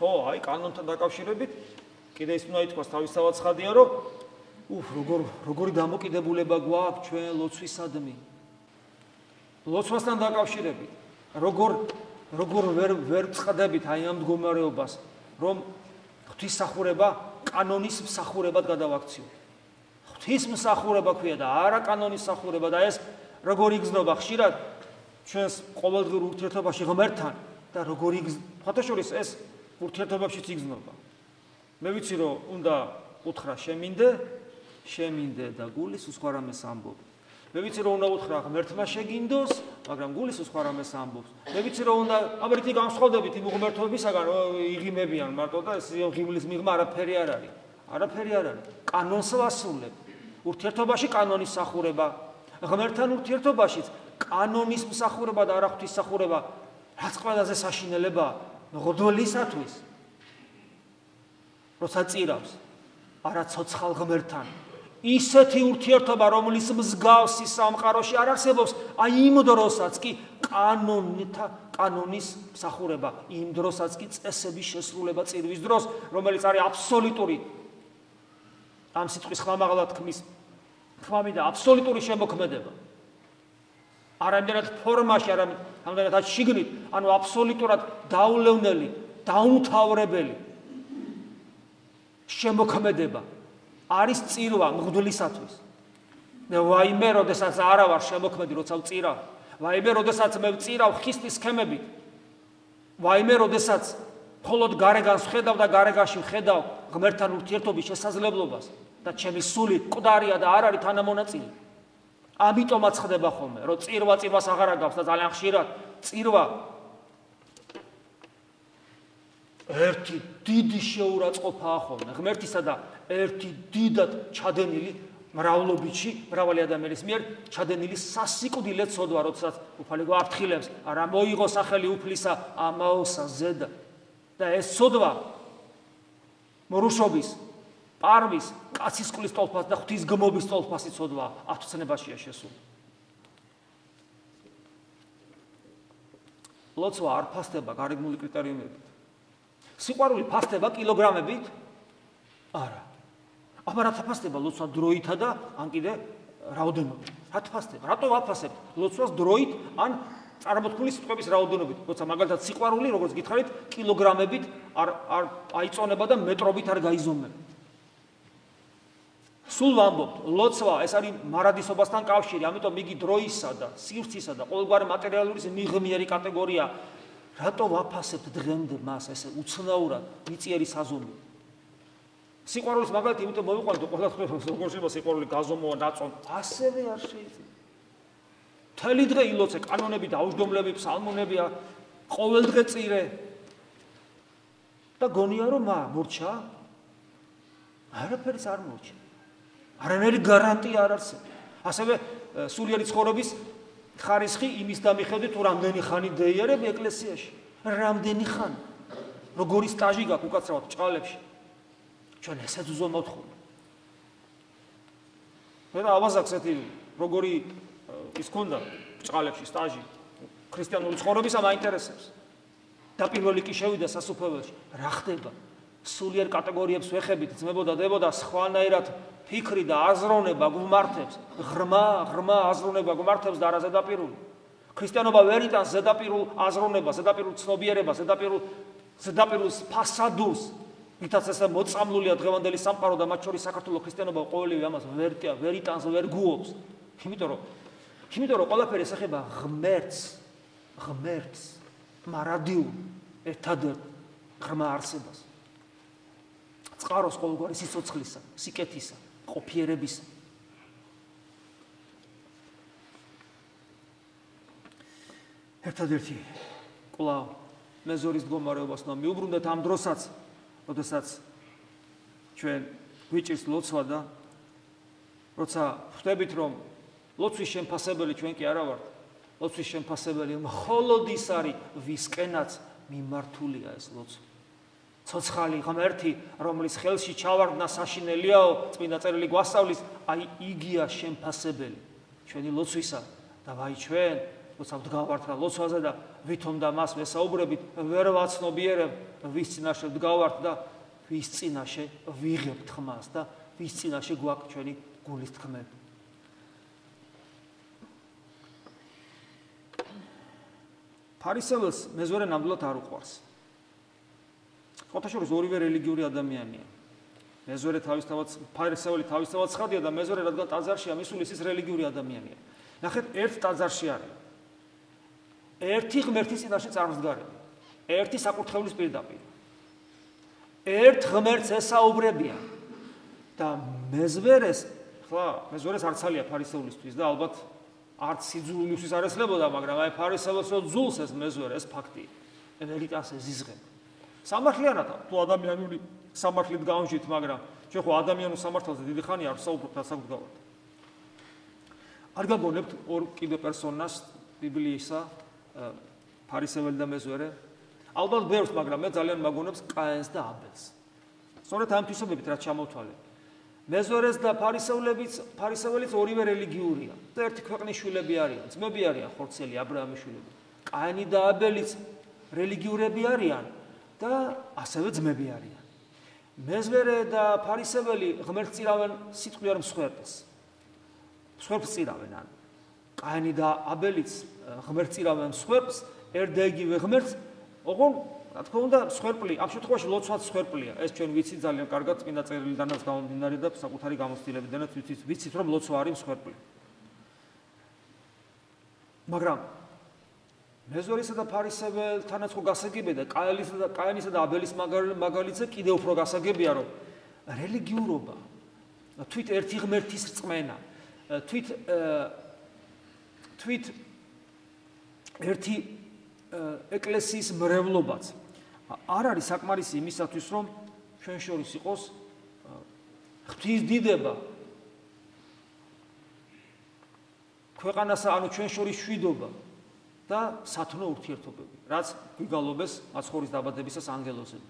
ო აი კანონთან დაკავშირებით კიდე ის უნდა ითქვას თავისთავად ცხადია რომ უფ როგორ როგორი დამოკიდებულება გვაქვს ჩვენ ლოცვისადმი ლოცვასთან დაკავშირებით როგორ როგორ ვერ ვერ წხდებით აი ამ მდგომარეობას რომ ღვთისმსახურება კანონის მსახურებად გადავაქციო. ღვთისმსახურება ქვია და არა კანონის მსახურება და ეს როგორ იგზნობა ხშირად ჩვენს ყოველდღიურ ურთიერთობაში ღმერთთან და როგორ იგზნობა ფათაშორის ეს ურთიერთობაშიც იგზნობა. მე ვიცი რომ უნდა უთხრა შემინდე, შემინდე და გულის უსხარამეს ამბობ. მე ვიცი რომ უნდა უთხრა ღმერთმა შეგინდოს, მაგრამ გულის სხვა რამეს ამბობს. მე ვიცი რომ უნდა აბერტი განსხვავდებით იმ ღმერთობისაგან, იღიმებიან მარტო და ეს ღიმლის მიღმა არაფერი არ არის. არაფერი არ არის. კანონს ვასრულებ. ურთიერთობაში კანონის სახურება, ღმერთთან ურთიერთობაშიც კანონის მსახურება და არა ღვთის სახურება, რაც ყველაზე საშინელება ღოდოლისათვის. როცა წირავს არა ცოცხალ ღმერთთან, ისეთი ურთიერთობა, რომლის მსგავსი სამყაროში არ არსებობს, აი იმ დროსაც კი კანონითა კანონის მსახურება, იმ დროსაც კი წესების შესრულება წირვის დროს, რომელიც არის აბსოლუტური ამ სიტყვის ხმამაღლად ქმის ხმამი და აბსოლუტური შემოქმედება. არამედ ფორმაში, არამედ ამდენად შიგნით, ანუ აბსოლუტურად დაულევნელი, დაუმთავრებელი შემოქმედება. არის წირვა მღვდლისათვის. მე ვაიმე, როდესაც არა ვარ შემოქმედი, როცა ვწირა. ვაიმე, როდესაც მე ვწირავ ხისტის სქემებით. ვაიმე, როდესაც მხოლოდ გარეგანს ხედავ და გარეგაში ხედავ ღმერთთან ურთიერთობის შესაძლებლობას და ჩემი სული მკვდარია და არ არის თანამონაწილე. ამიტომაც ხდება ხოლმე, რომ წირვა წირვას აღარ აგავს და ძალიან ხშირად წირვა ერთი დიდი შეურაცხყოფაა ხოლმე ღმერთისა და ერთი დიდად ჩადენილი მრავლობიჩი მრავალი ადამიანის მიერ ჩადენილი სასიკვდილე ცოდვა როდესაც უფალი გვაფრთხილებს არა მოიღო სახელი უფლისა ამაოსა ზედა და ეს ცოდვა მორუშობის პარვის კაცისკulis თოლფას და ღვთის გმობის თოლფასი ცოდვა ათწნებაშია შესული ლოცვა არ ფასდება გარეგნული კრიტერიუმებით სიყვარული ფასდება კილოგრამებით? არა. აბა რა თაფასდება ლოცვა დროითა და ან კიდე რაოდენობით? რა თაფასდება? რატო ვაფასებ ლოცვას დროით ან წარმოთქმული სიტყვების რაოდენობით? როცა მაგალითად სიყვარული, როგორც გითხარით, კილოგრამებით არ არ აიწონება და მეტრობით არ გაიზომება. სულ ვამბობთ, ლოცვა ეს არის მარადისობასთან კავშირი, ამიტომ იგი დროისა და სივრცისა და ყოველგვარი მატერიალური მიღმიერი კატეგორია რატო ვაფასებთ დღემდე მას ესე უცნაურად მიწიერი საზომი სიყვარულის მაგალითი იმიტომ მოვიყვანოთ ყველა ხმებს როგორ შეიძლება სიყვარული გაზომოა დაწონ. ასევე არ შეიძლება. თელი დღე ილოცე კანონები დაუჯდომლები ფსალმუნებია ყოველ დღე წირე. და გონია რომ მა მორჩა? არაფერს არ მორჩა. არანაირი გარანტია არ არსებობს ასევე სულიერი ცხოვრების ხარისხი იმის დამიხედვით თუ რამდენი ხანი დაიარებ ეკლესიაში. რამდენი ხანი? როგორი სტაჟი გაქვს უკაცრავად ჭყალებში ჩვენ ესაც უზომავთ ხოლმე მე და ავაზაკს ეთი როგორი ის ქონდა ჭყალებში სტაჟი. ქრისტიანული ცხოვრებისა მაინტერესებს და პირველი კი შევიდა სასუფეველში. რა ხდება? სულიერ კატეგორიებს ვეხებით ძმებოდა დებოდა სხვანაირად ფიქრი და აზროვნება გვმართებს. ღრმა ღრმა აზროვნება გვმართებს და არა ზედაპირული. ქრისტიანობა ვერ იტანს ზედაპირულ აზროვნებას ზედაპირულ ცნობიერებას ზედაპირულ ზედაპირულ ფასადურს ვითაც ესე მოწამლულია დღევანდელი სამყარო და მათ შორის საქართველოს ქრისტიანობა ყოველივე ამას ვერ ვერ იტანს ვერ გუობს. იმიტომ რომ იმიტომ რომ ყველაფერი ესახება ღმერთს ღმერთს მარადიულ ერთადერთ ღრმა არსებას. წყაროს ყოველგვარი სიცოცხლისა სიკეთისა ყოფიერების ერთადერთი კლავ მეზორის მდგომარეობას და მიუბრუნდეთ ამ დროსაც, როდესაც ჩვენ გვიჭირს ლოცვა და როცა ხვდებით რომ ლოცვის შემფასებელი ჩვენ კი არა ვართ, ლოცვის შემფასებელი მხოლოდ ის არის ვისკენაც მიმართულია ეს ლოცვა. ცოცხალი ღმერთი, რომლის ხელში ჩავარდნა საშინელიაო, წმინდა წერილი გვასწავლის, აი იგია შემფასებელი ჩვენი ლოცვისა და ვაი ჩვენ როცა ვდგავართ რა ლოცვაზე და ვითომ და მას მესაუბრებით, ვერ ვაცნობიერებ ვის წინაშე ვდგავართ და ვის წინაშე ვიღებთ ხმას და ვის წინაშე გვაქვს ჩვენი გულის თქმები. ფარისეველს მეზორე ნამდვილად არ უყვარს. ფოტოშორის ორივე რელიგიური ადამიანია. მეზორე თავისთავად ფარისეველი თავისთავად ცხადია და მეზორე რადგან ტაძარშია მისული ის რელიგიური ადამიანია. ნახეთ, ერთ ტაძარში არის. ერთი ღმერთის წინაშე წარმსგარები. ერთი საკურთხევლის პირდაპირ. ერთ ღმერთს ესაუბრებია. და მეზვერეს, ხლა, მეზვერეს არცალია ფარისეულისთვის და ალბათ არც სიძულვილისთვის არ ესლებოდა, მაგრამ აი ფარისეულს რო ძულს ეს მეზვერე, ეს ფაქტი. ელიტას ეზიზღებ. სამართლიანად თუ ადამიანური სამართლით გავამჟით, მაგრამ ჩვენ ხო ადამიანურ სამართალზე დიდი ხანი არ ვსაუბრობთ ასაკუთავად. არ გაგონებთ ორ კიდე პერსონას ბიბლიისა ფარისეველი და მეზვერე. ალბათ ბევრს, მაგრამ მე ძალიან მაგონებს კაენს და აბელს. სწორედ ამ თვისებებით რაც ჩამოთვალეთ. მეზვერეს და ფარისევლებიც, ფარისეველიც ორივე რელიგიურია. და ერთი ქვეყნის შვილები არიან, ძმები არიან ხორცელი აბრაამის შვილები. კაენი და აბელიც რელიგიურები არიან და ასევე ძმები არიან. მეზვერე და ფარისეველი ღმერთს წირავენ სიტყვიერ მსხვერპლს. მსხვერპლს წირავენ ან კაენი და აბელიც ღმერთს წირავენ მსხვერპლს, ერთდაიგივე ღმერთს, ოღონ რა თქმა უნდა, სხერპლი, ამ შემთხვევაში ლოცვაც სხერპლია. ეს ჩვენ ვიცი ძალიან კარგად წმინდა წერილიდანაც გამომდინარე და საკუთარი გამოცდილებიდანაც ვიცით, ვიცით რომ ლოცვა არის სხერპლი. მაგრამ მეზორისა და ფარისებელთანაც ხო გასაგებია და კაელისა და კაენისა და აბელის მაგალითზე კიდევ უფრო გასაგებია რომ რელიგიურობა თვით ერთი ღმერთის რწმენა თვით თვით ერთი ეკლესიის მრევლობაც არ არის საკმარისი იმისათვის, რომ ჩვენ შორის იყოს ღვთის დიდება. ქვეყანასა, ანუ ჩვენ შორის შვიდობა და სათნო ურთიერთობები, რაც გვიგალობეს მაცხოვრის დაბადებისას ანგელოზები.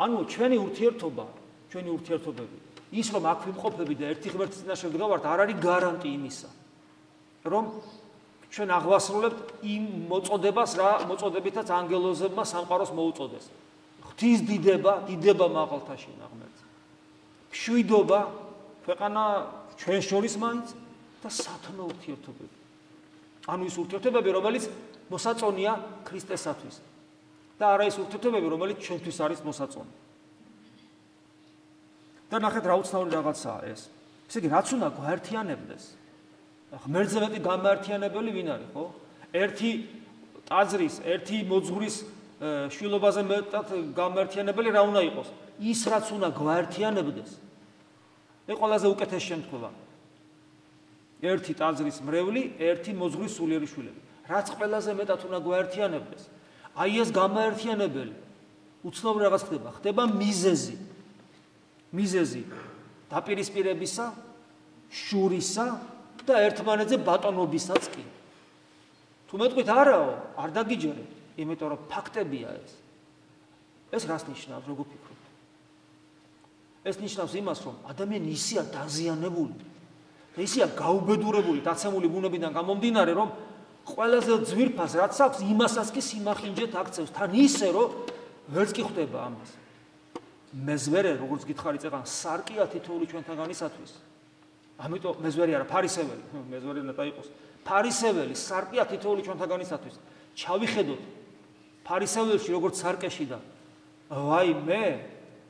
ანუ ჩვენი ურთიერთობა, ჩვენი ურთიერთობები, ის რომ აქ ვიმყოფები და ერთი ღმერთის წინაშე ვდგავართ, არ არის გარანტი იმისა, რომ ჩვენ აღვასრულებთ იმ მოწოდებას რა მოწოდებითაც ანგელოზებმა სამყაროს მოუწოდეს. ღვთის დიდება, დიდება მაღალთაში ნაღმერთს. შვიდობა ქვეყანა ჩვენ შორის მაინც და სათნო ურთიერთობები. ანუ ის ურთიერთობები, რომელიც მოსაწონია ქრისტესათვის. და არა ის ურთიერთობები, რომელიც ჩვენთვის არის მოსაწონი. და ნახეთ რა უცნაური რაღაცაა ეს. ესე იგი, რაც უნდა გვაერთიანებდეს, ღმერთზე მეტი გამართიანებელი ვინ არის, ხო? ერთი ტაძრის, ერთი მოძღვრის შვილობაზე მეტად გამართიანებელი რა უნდა იყოს? ის რაც უნდა გვართიანებდეს. ეს ყველაზე უკეთეს შემთხვევა. ერთი ტაძრის მრევლი, ერთი მოძღვრის სულიერი შვილები. რაც ყველაზე მეტად უნდა გვართიანებდეს. აი ეს გამართიანებელი უცნობ რაღაც ხდება, ხდება მიზეზი. მიზეზი დაპირისპირებისა, შურისა და ერთმანეთზე ბატონობისაც კი. თუ მეტყვით არაო, არ დაგიჯერე, იმიტომ რომ ფაქტებია ეს. ეს რას ნიშნავს, როგორ ფიქრობთ? ეს ნიშნავს იმას, რომ ადამიანი ისია დაზიანებული და ისია გაუბედურებული დაცემული ბუნებიდან გამომდინარე, რომ ყველაზე ძვირფას რაც აქვს, იმასაც კი სიმახინჯეთ აქცევს, თან ისე, რომ ვერც კი ხვდება ამას. მეზვერე, როგორც გითხარით, წეგან სარკია თითოეული ჩვენთაგანისათვის. ამიტომ მეზვერი არა ფარისეველი. მეზვერი უნდა იყოს ფარისეველი სარკია თითოეული ჩვენთაგანისათვის ჩავიხედოთ ფარისეველში როგორც სარკეში და ვაი მე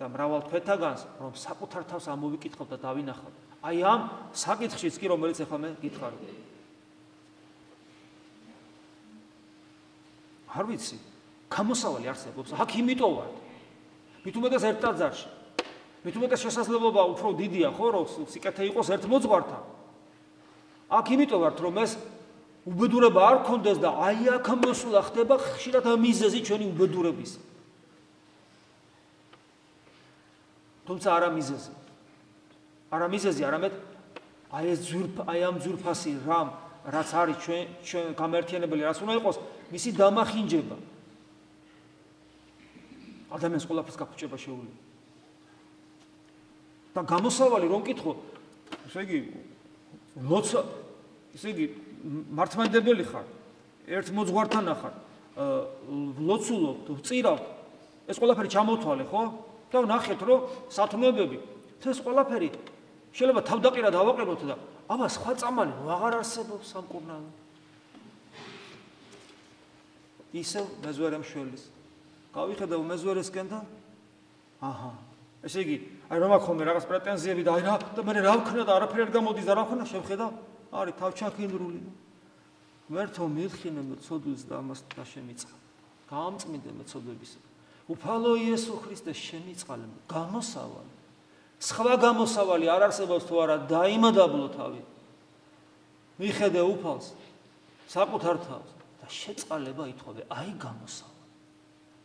და მრავალ თვეთაგანს რომ საკუთარ თავს ამოვიკითხავ და დავინახავ. აი ამ საკითხშიც კი რომელიც ახლა მე გითხარ არ ვიცი გამოსავალი არსებობს. აქ იმიტომ ვარ მით უმეტეს ერთ ტაძარში მით უმეტეს შესაძლებლობა უფრო დიდია ხო რომ სიკეთე იყოს ერთ მოძღვართან აქ იმიტომ ვართ რომ ეს უბედურება არ კონდეს და აი აქ მოსულა ხდება ხშირად მიზეზი ჩვენი უბედურების. თუმცა არა მიზეზი არა მიზეზი არამედ აი ეს ძვირფ აი ამ ძვირფასი რამ რაც არის ჩვენ ჩვენ გამერთიანებელი რაც უნდა იყოს მისი დამახინჯება. ადამიანს ყველაფერს გაგჭება შეუძლია. და გამოსავალი რომ კითხო, ესე იგი ლოცა ესე იგი მართმადებელი ხარ, ერთ მოძღვართან ახარ, ლოცულობ, წირავ, ეს ყველაფერი ჩამოთვალე, ხო? და ნახეთ, რომ სათნოებები, ეს ყველაფერი შეიძლება თავდაყირა დავაყენოთ და აბა სხვა წამალი აღარ არსებობს სამკურნალო. ისევ მეზვერემ შველის. გავიხედავ მეზვერესკენ და აჰა. ესე იგი, აი რომ აქვს ხოლმე რაღაც პრეტენზიები და აი რა და მე რა ვქნა და არაფერი არ გამოდის და რა ვქნა შევხედა? არის თავჩაქინდრული. მერთო მიხინე მოცოდულს და ამას და შემიწყა. გაამწმინდე მოცოდების. უფალო იესო ქრისტე შემიწყალე გამოსავალი. სხვა გამოსავალი არ არსებობს თუ არა დაიმადაბლო თავი. მიხედე უფალს საკუთარ თავს და შეწყალება ითხოვე, აი გამოსავალი.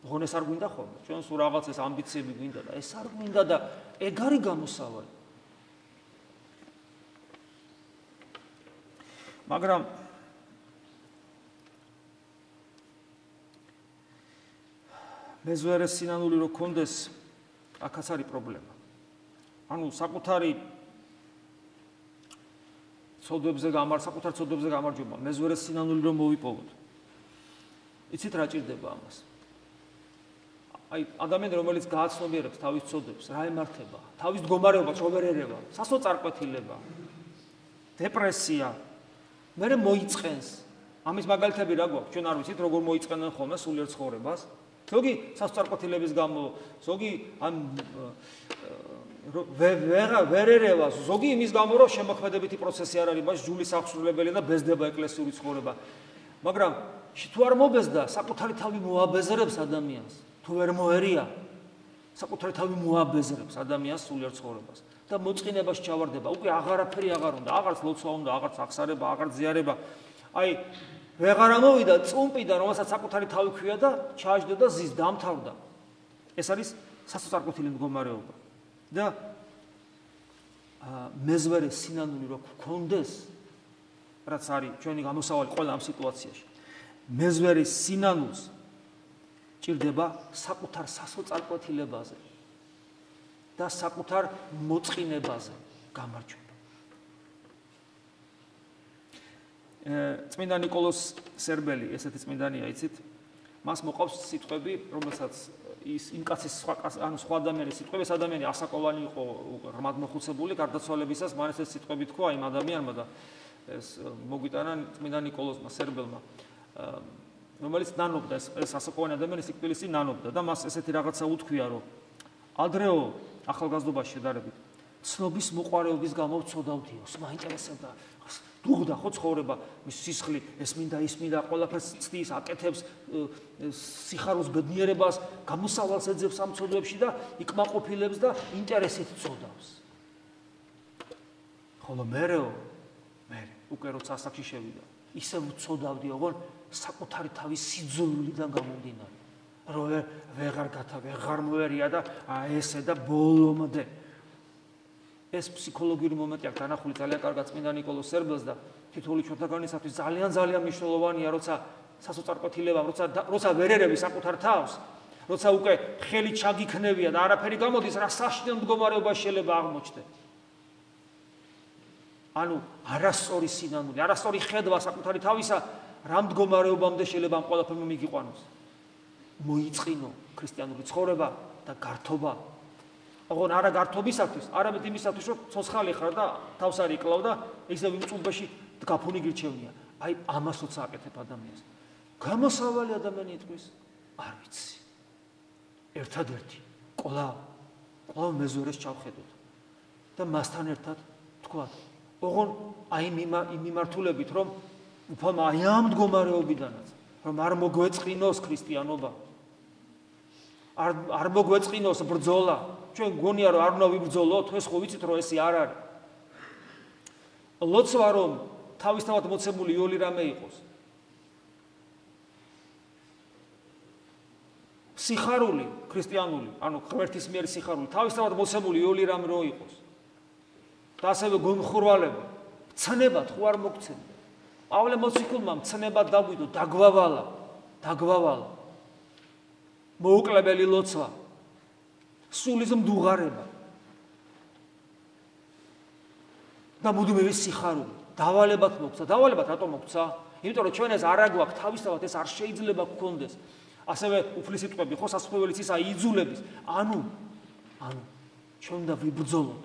ოღონ ეს არ გვინდა ხოლმე. ჩვენ სულ რაღაც ეს ამბიციები გვინდა და ეს არ გვინდა და ეგ არის გამოსავალი. მაგრამ მეზვერეს სინანული რო კონდეს აქაც არის პრობლემა. ანუ საკუთარი ცოდვებზე გამარ საკუთარ ცოდვებზე გამარჯობა მეზვერეს სინანული რომ მოვიპოვოთ. იცით რა ჭირდება ამას? აი ადამიანი რომელიც გააცნობიერებს თავის ცოდვებს, რა ემართება? თავის მდგომარეობა წოვერერება, სასოწარკვეთილება, დეპრესია, მე მოიწენს. ამის მაგალითები რა გვაქვს? ჩვენ არ ვიცით როგორ მოიწენენ ხოლმე სულიერ ცხოვრებას. ზოგი სასწარკვეთილების გამო, ზოგი ამ ვერა ვერერევა, ზოგი იმის გამო, რომ შემოქმედებითი პროცესი არ არის, მას ჯულის აღსრულებელი და ბეზდება ეკლესიური ცხოვრება. მაგრამ თუ არ მობეზდა, საკუთარი თავი მოაბეზრებს ადამიანს. თუ ვერ მოერია, საკუთარი თავი მოაბეზრებს ადამიანს სულიერ ცხოვრებას. და მოწყინებას ჩავარდება. უკვე აღარაფერი აღარ უნდა, აღარც ლოცვა უნდა, აღარც ახსარება, აღარ ზიარება. აი ვეღარ ამოვიდა წუმპიდან, რომელსაც საკუთარი თავი ქვია და ჩააჯდა და ზის დამთავრდა. ეს არის სასწარკვეთილი მდგომარეობა. და მეზვერე სინანული რო გქონდეს, რაც არის ჩვენი გამოსავალი ყველა ამ სიტუაციაში. მეზვერი სინანულს ჭირდება საკუთარ სასოწარკვეთილებაზე და საკუთარ მოწყინებაზე გამარჯვება. წმინდა نيكოლოს სერბელი, ესეთი წმინდანია, იცით? მას მოყავს სიტყვები, რომელსაც ის იმ კაცის სხვა ანუ სხვა ადამიანის სიტყვები, ეს ადამიანი ასაკოვანი იყო, რმად მოხუცებული, გარდაცვალებისას მან ესეთ სიტყვები თქვა იმ ადამიანმა და ეს მოგვიტანა წმინდა نيكოლოსმა სერბელმა. აა რომელიც ნანობდა ეს ასაკოვანი ადამიანი სიკვდილის ნანობდა და მას ესეთი რაღაცა უთქვია, რომ ადრეო ახალგაზრდობაში შედარებით ცნობის მოყარეობის გამო ვწოდავდიო, მაინტერესებდა დუღდა ხო ცხოვრება, მის სისხლი, ეს მინდა ის მინდა, ყველაფერს ცდის, აკეთებს სიხაროს ბედნიერებას, გამოსავალს ეძებს ამ ცოდვებში და იკმაყოფილებს და ინტერესით წოდავს. ხოლო მერეო, მე უკვე როცა ასაკში შევიდა, ისე ვწოდავდი, ოღონ საკუთარი თავის სიძულიდან გამომდინარე. რომ ვეღარ გათავე, აღარ მოერია და ესე და ბოლომდე. ეს ფსიქოლოგიური მომენტი აქ განახული ძალიან კარგად წმინდა نيكოლოზ სერბელს და თითოეული ჩვენთაგანისათვის ძალიან ძალიან მნიშვნელოვანია, როცა სასოწარკვეთილებამ, როცა როცა ვერერები საკუთარ თავს, როცა უკვე ხელი ჩაგიქნევია და არაფერი გამოდის, რა საშინელ მდგომარეობა შეიძლება აღმოჩნდე. ანუ არასწორი სინანული, არასწორი ხედვა საკუთარი თავისა რა მდგომარეობამდე შეიძლება ამ ყველაფერმა მიგიყვანოს მოიწყინო ქრისტიანული ცხოვრება და გართობა. ოღონ არა გართობისათვის, არამედ იმისათვის, რომ ცოცხალი ხარ და თავს არ იკლავ და ისე ვიმწუბეში გაფუნი გირჩევნია. აი ამასაც აკეთებ ადამიანს. გამოსავალი ადამიანი იტყვის, არ ვიცი. ერთადერთი, ყოლა, ყოლა მეზურეს ჩავხედოთ. და მასთან ერთად თქვა, ოღონ აი მიმართულებით, რომ უფალმა აი ამ მდგომარეობიდანაც რომ არ მოგვეწყინოს ქრისტიანობა. არ არ მოგვეწყინოს ბრძოლა. ჩვენ გონია რომ არ უნდა ვიბრძოლოთ, ეს ხო ვიცით რომ ესე არ არის. ლოცვა რომ თავისთავად მოცემული იოლი რამე იყოს. სიხარული ქრისტიანული, ანუ ღმერთის მიერ სიხარული, თავისთავად მოცემული იოლი რამე რო იყოს. და ასევე გონხურვალება, ცნებად ხო არ მოგცემდა. პავლე მოციქულმა ცნებად დაგვიდო, დაგვავალა, დაგვავალა. მოუკლებელი ლოცვა, სულის მდუღარება. და მუდმივი სიხარული, დავალებად მოგცა, დავალებად რატომ მოგცა? იმიტომ რომ ჩვენ ეს არ აგვაქვს თავისთავად ეს არ შეიძლება გქონდეს. ასევე უფლისი ტყვები ხო სასწრებელიც ისა იძულების. ანუ ანუ ჩვენ და ვიბძოლოთ,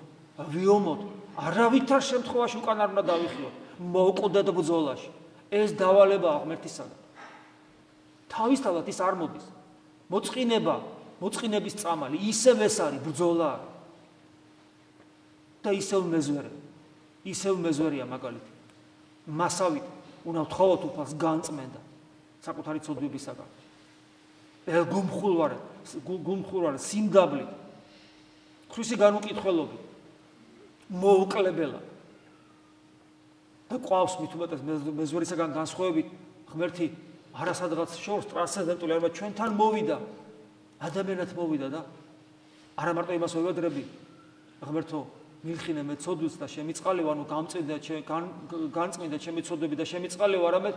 ვიომოთ, არავითარ შემთხვევაში უკან არ უნდა დავიხიოთ. მოუკვდეთ ბძოლაში. ეს დავალებაა ღმერთისაგან. თავისთავად ის არ მოდის. მოწყინება, მოწყინების წამალი ისევ ეს არის ბძოლა. და ისევ მეზვერე. ისევ მეზვერია მაგალითი. მასავით უნდა ვთხოვოთ უფალს განწმენდა საკუთარი ცოდვებისაგან. გუმხულვარ, გუმხულვარ სიმდაბლი. ქრისი განუკითხველობი. მოუკლებელა. და ყავს მით უმეტეს მეზვერისაგან განსხვავებით ღმერთი არასადღაც შორს ტრანსცენდენტული არმა ჩვენთან მოვიდა. ადამიანად მოვიდა და არა მარტო იმას ვეუბნები ღმერთო მილხინე მე ცოდვის და შემიწყალე ვარ, ანუ გამწინდა განწმინდა ჩემი ცოდვები და შემიწყალე ვარ, ამეთ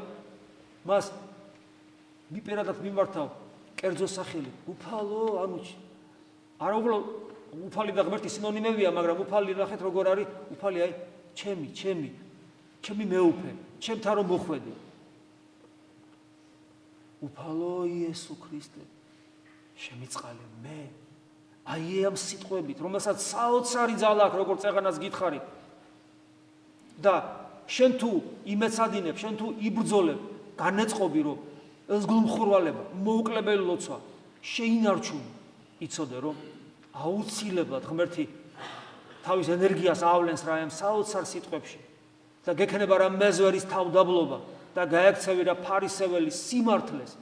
მას მიპერადად მიმართავ კერძო სახელი. უფალო, ანუ არა უბრალოდ უფალი და ღმერთი სინონიმებია, მაგრამ უფალი ნახეთ როგორ არის, უფალი აი ჩემი, ჩემი, ჩემი მეუფე, ჩემთან რომ მოხვედი. უფალო იესო ქრისტე შემიწყალე მე აი ამ სიტყვებით, რომელსაც საოცარი ძალა აქვს, როგორც წეღანას გითხარი. და შენ თუ იმეცადინებ, შენ თუ იბრძოლებ, განეწყობი რომ ეს გულმხურვალება, მოუკლებელი ლოცვა შეინარჩუნ, იცოდე რომ აუცილებლად ღმერთი თავის ენერგიას ავლენს რა ამ საოცარ სიტყვებში და გექნება რა მეზვერის თავდაბლობა და გაექცევი რა ფარისეველი სიმართლეს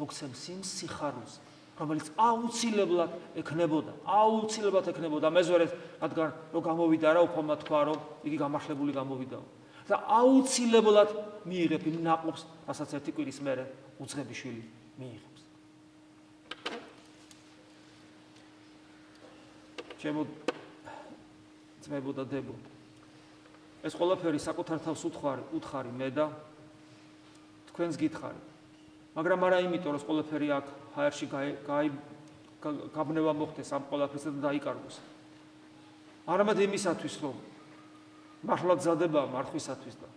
მოგცემს იმ სიხარულს რომელიც აუცილებლად ექნებოდა, აუცილებლად ექნებოდა მეზვერეს, რადგან რო გამოვიდა რა უფალმა თქვა რომ იგი გამართლებული გამოვიდაო. და აუცილებლად მიიღებ იმ ნაყოფს, რასაც ერთი კვირის მერე უძღები შვილი მიიღებს. ჩემო ძმებო და დებო ეს ყველაფერი საკუთარ თავს უთხარი, უთხარი მე და თქვენს გითხარი. მაგრამ არა იმიტომ რომ ყველაფერი აქ ჰაერში გაი გაბნება მოხდეს ამ ყველაფერსა და დაიკარგოს. არამედ იმისათვის რომ მართლა ძადება მარხვისათვის და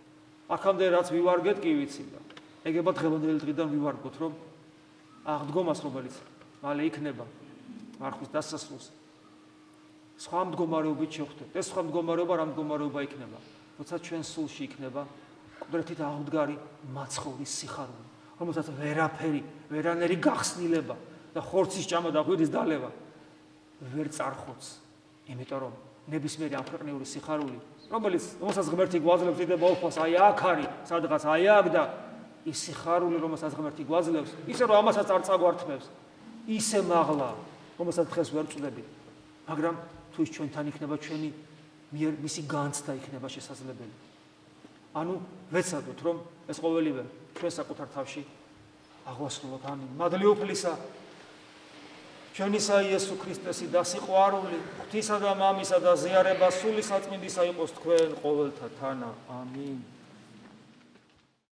აქამდე რაც ვივარგეთ კი ვიცი და ეგება დღევანდელი დღიდან ვივარგოთ რომ აღდგომას რომელიც მალე იქნება მარხვის დასასრულს სხვა მდგომარეობით შევხვდეთ. ეს სხვა მდგომარეობა რა მდგომარეობა იქნება? როცა ჩვენ სულში იქნება ყდრეთით აღდგარი მაცხოვრის სიხარული. რომელსაც ვერაფერი, ვერანერი გახსნილება და ხორცის ჭამა და ღვიდის დალევა ვერ წარხოც. იმიტომ რომ ნებისმიერი ამქვეყნიური სიხარული, რომელიც რომელსაც ღმერთი გვაძლევს დიდება უფალს, აი აქ არის, სადღაც აი აქ და ის სიხარული, რომელსაც ღმერთი გვაძლევს, ისე რომ ამასაც არ წაგვართმევს, ისე მაღლა, რომელსაც დღეს ვერ წვდები. მაგრამ თუ ის ჩვენთან იქნება, ჩვენი მიერ მისი განცდა იქნება შესაძლებელი. ანუ ვეცადოთ რომ ეს ყოველივე ჩვენ საკუთარ თავში აღვასრულოთ. ამინ. მადლიოფლისა ჩვენისა იესო ქრისტესი და სიყვარული ღვთისა და მამისა და ზიარება სული საწმინდისა იყოს თქვენ ყოველთა თანა. ამინ